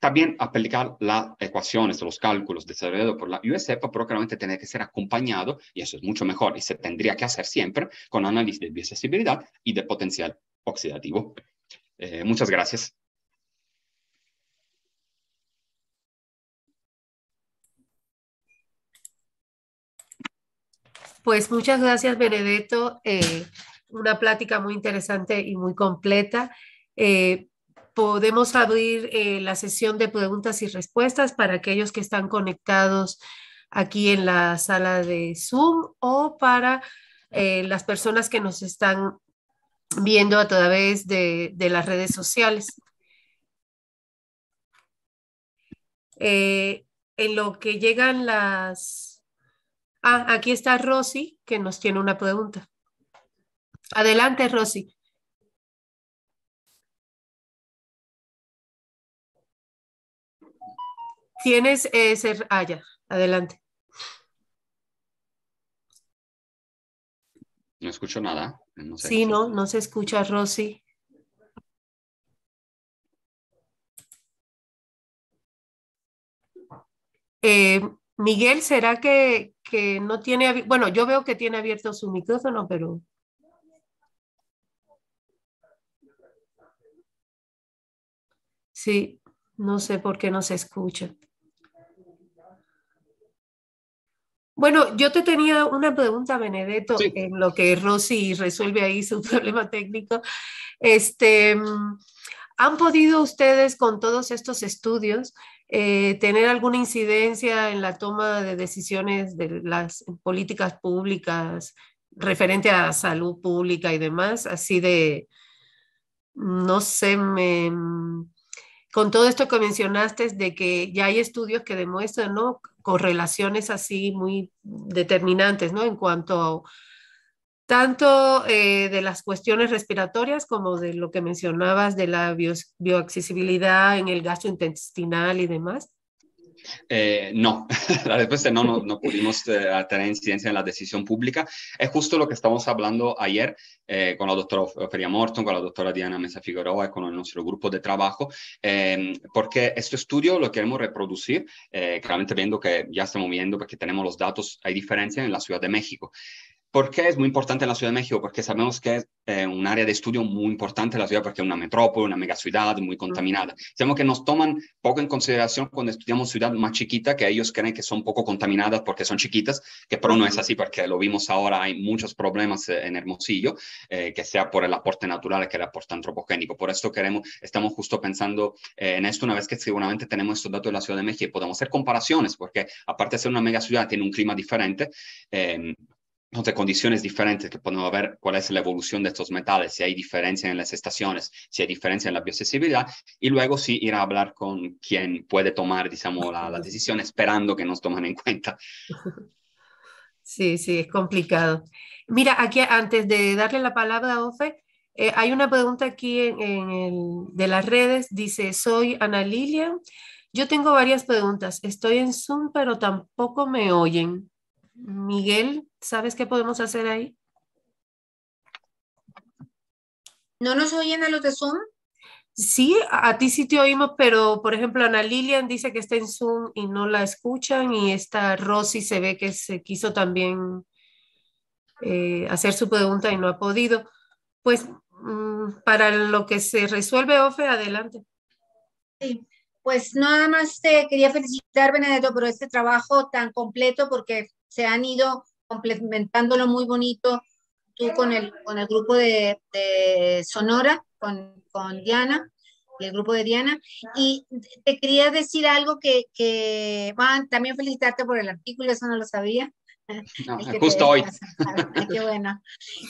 también aplicar las ecuaciones, los cálculos desarrollados por la USEPA, pero claramente tiene que ser acompañado, y eso es mucho mejor, y se tendría que hacer siempre, con análisis de bioaccesibilidad y de potencial oxidativo. Eh, muchas gracias. Pues muchas gracias, Benedetto. Eh, una plática muy interesante y muy completa. Eh, podemos abrir eh, la sesión de preguntas y respuestas para aquellos que están conectados aquí en la sala de Zoom o para eh, las personas que nos están viendo a través de, las redes sociales. Eh, en lo que llegan las... Ah, aquí está Rosy, que nos tiene una pregunta. Adelante, Rosy. Tienes ese... Ah, ya, adelante. No escucho nada. sí, no, no se escucha, Rosy. Eh, Miguel, ¿será que, que no tiene, bueno, yo veo que tiene abierto su micrófono, pero... Sí, no sé por qué no se escucha. Bueno, yo te tenía una pregunta, Benedetto, en lo que Rosy resuelve ahí su problema técnico. Este, ¿Han podido ustedes con todos estos estudios eh, tener alguna incidencia en la toma de decisiones de las políticas públicas referente a salud pública y demás? Así de, no sé, me, con todo esto que mencionaste de que ya hay estudios que demuestran, ¿no? Correlaciones así muy determinantes, ¿no? En cuanto tanto eh, de las cuestiones respiratorias como de lo que mencionabas de la bioaccesibilidad en el gasto intestinal y demás. Eh, no, la respuesta no, no, no pudimos eh, tener incidencia en la decisión pública. Es justo lo que estamos hablando ayer eh, con la doctora Ofelia Morton, con la doctora Diana Mesa Figueroa y con nuestro grupo de trabajo, porque este estudio lo queremos reproducir, claramente viendo que ya estamos viendo, porque tenemos los datos, hay diferencia en la Ciudad de México. ¿Por qué es muy importante en la Ciudad de México? Porque sabemos que es eh, un área de estudio muy importante en la ciudad, porque es una metrópoli, una megaciudad muy contaminada. Sabemos que nos toman poco en consideración cuando estudiamos ciudades más chiquitas, que ellos creen que son poco contaminadas porque son chiquitas, que pero no es así, porque lo vimos ahora, hay muchos problemas eh, en Hermosillo, eh, que sea por el aporte natural que el aporte antropogénico. Por esto queremos, estamos justo pensando en esto una vez que seguramente tenemos estos datos de la Ciudad de México y podemos hacer comparaciones, porque aparte de ser una megaciudad, tiene un clima diferente de condiciones diferentes que podemos ver cuál es la evolución de estos metales, si hay diferencia en las estaciones, si hay diferencia en la bioaccesibilidad, y luego sí ir a hablar con quien puede tomar, digamos, la, decisión esperando que nos tomen en cuenta. Sí, sí, es complicado. Mira, aquí antes de darle la palabra a Ofe, eh, hay una pregunta aquí en, el, de las redes, dice, soy Ana Lilia, yo tengo varias preguntas, estoy en Zoom, pero tampoco me oyen. Miguel, ¿sabes qué podemos hacer ahí? ¿No nos oyen a los de Zoom? Sí, a, ti sí te oímos, pero por ejemplo, Ana Lilian dice que está en Zoom y no la escuchan, y esta Rosy se ve que se quiso también eh, hacer su pregunta y no ha podido. Pues mm, para lo que se resuelve, Ofe, adelante. Sí, pues nada más te quería felicitar, Benedetto, por este trabajo tan completo, porque se han ido complementándolo muy bonito tú con el, con el grupo de, Sonora, con, con, Diana, el grupo de Diana. Y te quería decir algo que, que también felicitarte por el artículo, eso no lo sabía. justo hoy. qué bueno.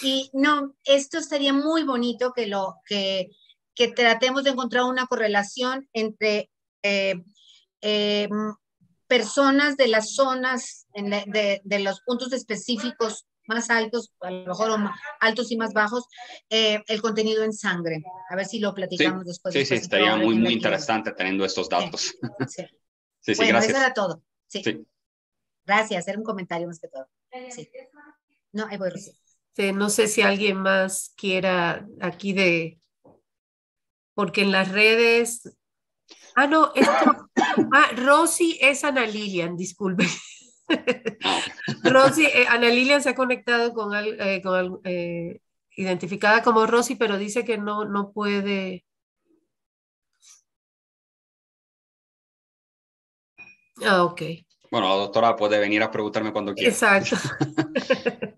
Y no, esto sería muy bonito que lo que, que tratemos de encontrar una correlación entre eh, eh, personas de las zonas, de, de, los puntos específicos más altos, a lo mejor altos y más bajos, eh, el contenido en sangre. A ver si lo platicamos después. Sí, sí, estaría muy, muy interesante teniendo estos datos. Sí, sí, bueno, gracias. eso era todo. Sí. Gracias, era un comentario más que todo. Sí. No, ahí voy, no sé si alguien más quiera aquí de, porque en las redes Ah, no, esto, ah, Rosy es Ana Lilian, disculpe. Rosy, eh, Ana Lilian se ha conectado con, eh, con eh, identificada como Rosy, pero dice que no, no puede. Ah, ok. Bueno, la doctora puede venir a preguntarme cuando quiera. Exacto.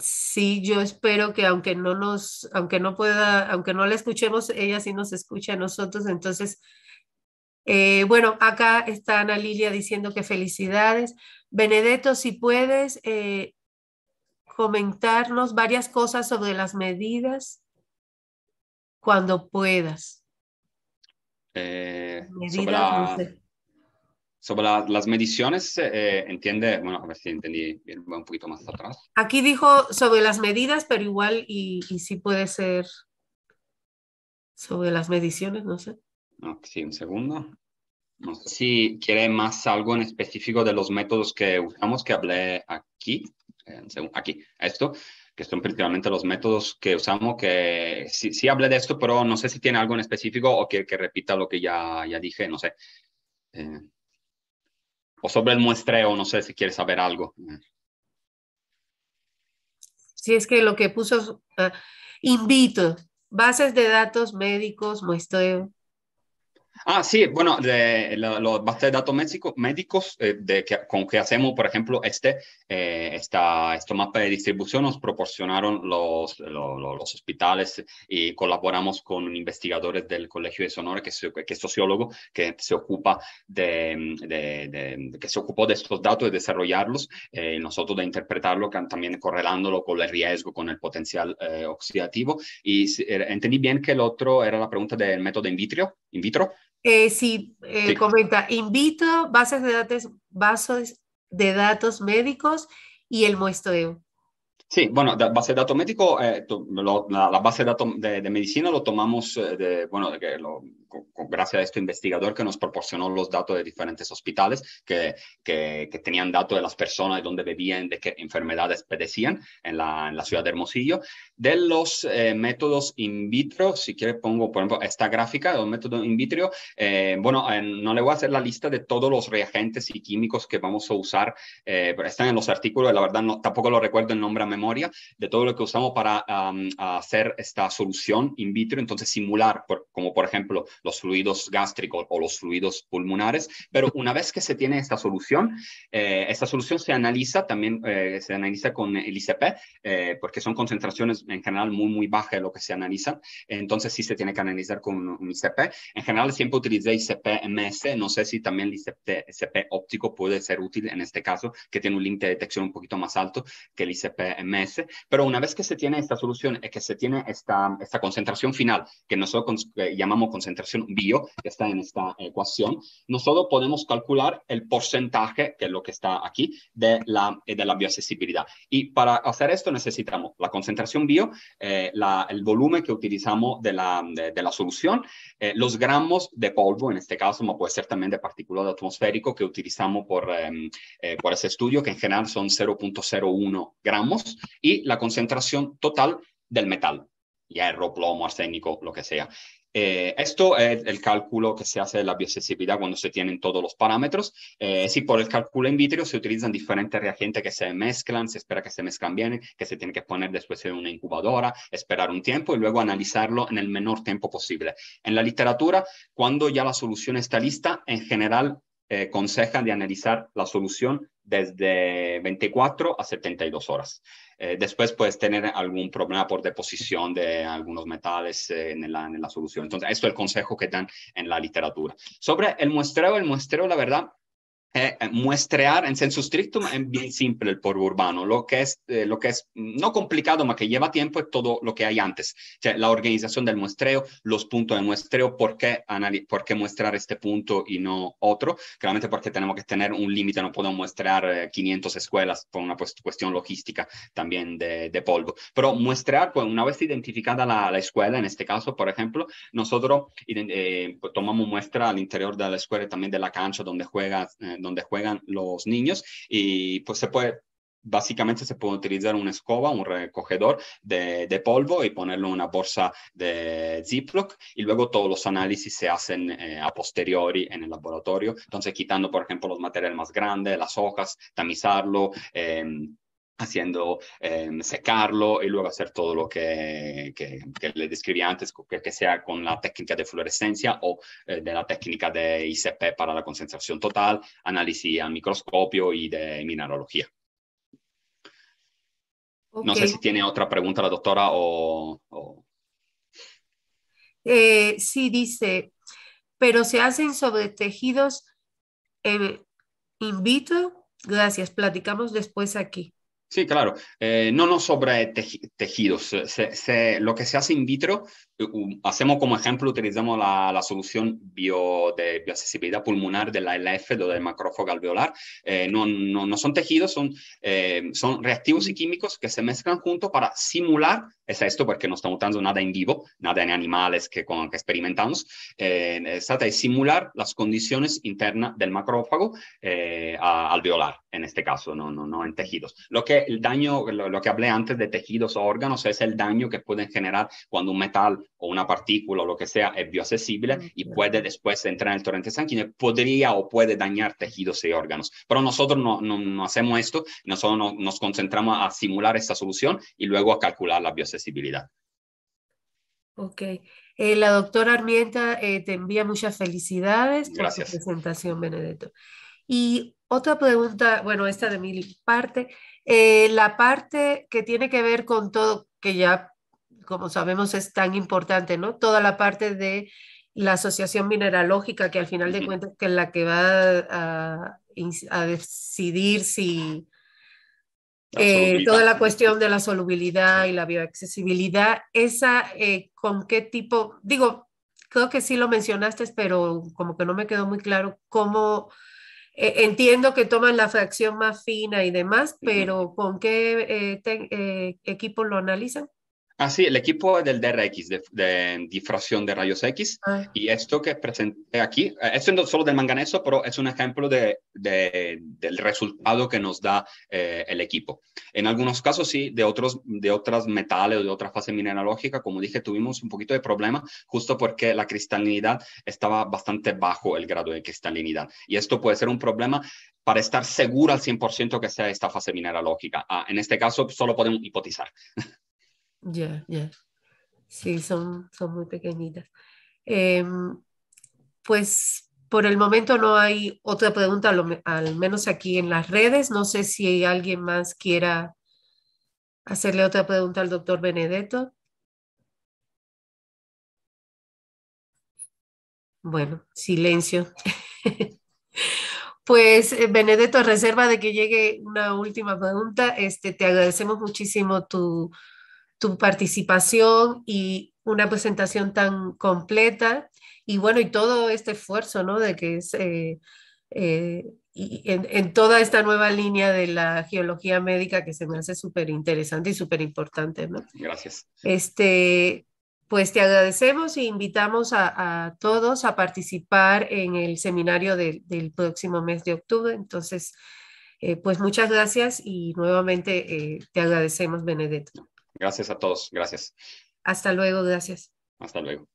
Sí, yo espero que aunque no nos, aunque no pueda, aunque no la escuchemos, ella sí nos escucha a nosotros. Entonces, eh, bueno, acá está Ana Lilia diciendo que felicidades. Benedetto, si puedes, eh, comentarnos varias cosas sobre las medidas cuando puedas. Eh, Medidas, sobre no la- sé. Sobre la- las mediciones, eh, entiende, bueno, a ver si entendí bien, voy un poquito más atrás. Aquí dijo sobre las medidas, pero igual y, y sí puede ser sobre las mediciones, no sé. Ok, sí, un segundo. No sé si quiere más algo en específico de los métodos que usamos, que hablé aquí, eh, aquí, esto, que son principalmente los métodos que usamos, que sí, sí hablé de esto, pero no sé si tiene algo en específico o quiere que repita lo que ya, ya dije, no sé. Eh, o sobre el muestreo, no sé si quiere saber algo. Eh, Si es que lo que puso, ah, invito, bases de datos médicos, muestreo. Ah, sí, bueno, de los bases de datos médico- médicos eh, de que, con que hacemos, por ejemplo, este, eh, esta, este mapa de distribución nos proporcionaron los, lo- lo- los hospitales y colaboramos con investigadores del Colegio de Sonora, que, es- que es sociólogo, que se ocupa de, de- que se ocupó de estos datos, de desarrollarlos, eh, nosotros de interpretarlo, también correlándolo con el riesgo, con el potencial eh, oxidativo. Y entendí bien que el otro era la pregunta del método in vitro, in vitro. Eh, sí, eh, Sí. comenta, invito, bases de datos, bases de datos médicos y el muestreo. Sí, bueno, da- base de datos médico, eh, lo- la, la base de datos de, de medicina lo tomamos eh, de, bueno, de que lo, gracias a este investigador que nos proporcionó los datos de diferentes hospitales que, que, que tenían datos de las personas, de dónde vivían, de qué enfermedades padecían en la, en la ciudad de Hermosillo. De los eh, métodos in vitro, si quiere pongo, por ejemplo, esta gráfica de los métodos in vitro, eh, bueno, eh, no le voy a hacer la lista de todos los reagentes y químicos que vamos a usar, eh, pero están en los artículos, la verdad no, tampoco lo recuerdo el nombre a memoria, de todo lo que usamos para um, hacer esta solución in vitro, entonces simular, por- como por ejemplo los fluidos gástricos o los fluidos pulmonares, pero una vez que se tiene esta solución, eh, esta solución se analiza también, eh, se analiza con el ICP, eh, porque son concentraciones en general muy, muy bajas lo que se analizan, entonces sí se tiene que analizar con un, ICP. En general siempre utilicé ICP MS, no sé si también el ICP, ICP óptico puede ser útil en este caso, que tiene un límite de detección un poquito más alto que el ICP MS, pero una vez que se tiene esta solución y que se tiene esta, esta concentración final, que nosotros eh, llamamos concentración bio, que está en esta ecuación, nosotros podemos calcular el porcentaje, que es lo que está aquí, de la, de la bioaccesibilidad. Y para hacer esto necesitamos la concentración bio, eh, la- el volumen que utilizamos de la, de, de la solución, eh, los gramos de polvo, en este caso, no puede ser también de particulado atmosférico que utilizamos por, em, eh, por ese estudio, que en general son 0.01 gramos, y la concentración total del metal, hierro, plomo, arsénico, lo que sea. Eh, esto es el cálculo que se hace de la bioaccesibilidad cuando se tienen todos los parámetros. Eh, sí, por el cálculo in vitro se utilizan diferentes reagentes que se mezclan, se espera que se mezclan bien, que se tiene que poner después en una incubadora, esperar un tiempo y luego analizarlo en el menor tiempo posible. En la literatura, cuando ya la solución está lista, en general eh, aconsejan de analizar la solución desde 24 a 72 horas. Eh, después puedes tener algún problema por deposición de algunos metales eh, en, la, en la solución. Entonces, esto es el consejo que dan en la literatura. Sobre el muestreo, el muestreo, la verdad, eh, eh, muestrear en senso stricto es bien simple el polvo urbano. Lo que es, eh, lo que es no complicado, pero que lleva tiempo, es todo lo que hay antes. La organización del muestreo, los puntos de muestreo, por qué, por qué muestrar este punto y no otro. Claramente porque tenemos que tener un límite, no podemos muestrear eh, 500 escuelas por una pues, cuestión logística también de, de polvo. Pero muestrear, pues una vez identificada la, la escuela, en este caso, por ejemplo, nosotros eh, pues, tomamos muestra al interior de la escuela y también de la cancha donde, juega, eh, donde juegan los niños y pues se puede Básicamente se puede utilizar una escoba, un recogedor de, polvo y ponerlo en una bolsa de Ziploc y luego todos los análisis se hacen eh, a posteriori en el laboratorio. Entonces quitando, por ejemplo, los materiales más grandes, las hojas, tamizarlo, eh, haciendo eh, secarlo y luego hacer todo lo que, que, que le describí antes, que, que, sea con la técnica de fluorescencia o eh, de la técnica de ICP para la concentración total, análisis al microscopio y de mineralogía. Okay. No sé si tiene otra pregunta la doctora o... o... Eh, sí, dice, pero se hacen sobre tejidos eh, in vitro. Gracias, platicamos después aquí. Sí, claro. Eh, no, no sobre tejidos. lo que se hace in vitro, hacemos como ejemplo, utilizamos la, la solución bio, de bioaccesibilidad pulmonar de la LF, del macrófago alveolar. Eh, no, no, no, son tejidos, son, eh, son reactivos y químicos que se mezclan juntos para simular, es esto porque no estamos usando nada en vivo, nada en animales que, con, que experimentamos, eh, trata de simular las condiciones internas del macrófago alveolar, en este caso, no, no, no en tejidos. Lo que el daño, lo, que hablé antes de tejidos o órganos, es el daño que pueden generar cuando un metal o una partícula o lo que sea es bioaccesible y puede después entrar en el torrente sanguíneo, podría o puede dañar tejidos y órganos. Pero nosotros no, no, hacemos esto, nosotros nos concentramos a simular esta solución y luego a calcular la bioaccesibilidad. Ok. Eh, la doctora Armienta eh, te envía muchas felicidades por Gracias. tu presentación, Benedetto. Y otra pregunta, bueno, esta de mi parte, eh, la parte que tiene que ver con todo, que ya, como sabemos, es tan importante, ¿no? Toda la parte de la asociación mineralógica, que al final de cuentas que es la que va a, a decidir si eh, toda la cuestión de la solubilidad y la bioaccesibilidad, esa, eh, ¿con qué tipo? Digo, creo que sí lo mencionaste, pero como que no me quedó muy claro cómo eh, entiendo que toman la fracción más fina y demás, pero ¿con qué eh, eh, equipo lo analizan? Ah, sí, el equipo del DRX, de, difracción de rayos X. Ah. Y esto que presenté aquí, eh, esto no solo del manganeso, pero es un ejemplo de, del resultado que nos da eh, el equipo. En algunos casos, sí, de otros de otras metales o de otra fase mineralógica, como dije, tuvimos un poquito de problema justo porque la cristalinidad estaba bastante bajo el grado de cristalinidad. Y esto puede ser un problema para estar seguro al 100% que sea esta fase mineralógica. Ah, en este caso, solo podemos hipotizar. Ya, ya. Sí, son, son muy pequeñitas. Em, pues por el momento no hay otra pregunta, al menos aquí en las redes. No sé si alguien más quiera hacerle otra pregunta al doctor Benedetto. Bueno, silencio. Pues eh, Benedetto, reserva de que llegue una última pregunta. Este, te agradecemos muchísimo tu, tu participación y una presentación tan completa y bueno, y todo este esfuerzo, ¿no? De que es eh, eh, en, toda esta nueva línea de la geología médica que se me hace súper interesante y súper importante, ¿no? Gracias. Este, pues te agradecemos e invitamos a, todos a participar en el seminario del próximo mes de octubre. Entonces, eh, pues muchas gracias y nuevamente te agradecemos, Benedetto. Gracias a todos. Gracias. Hasta luego. Gracias. Hasta luego.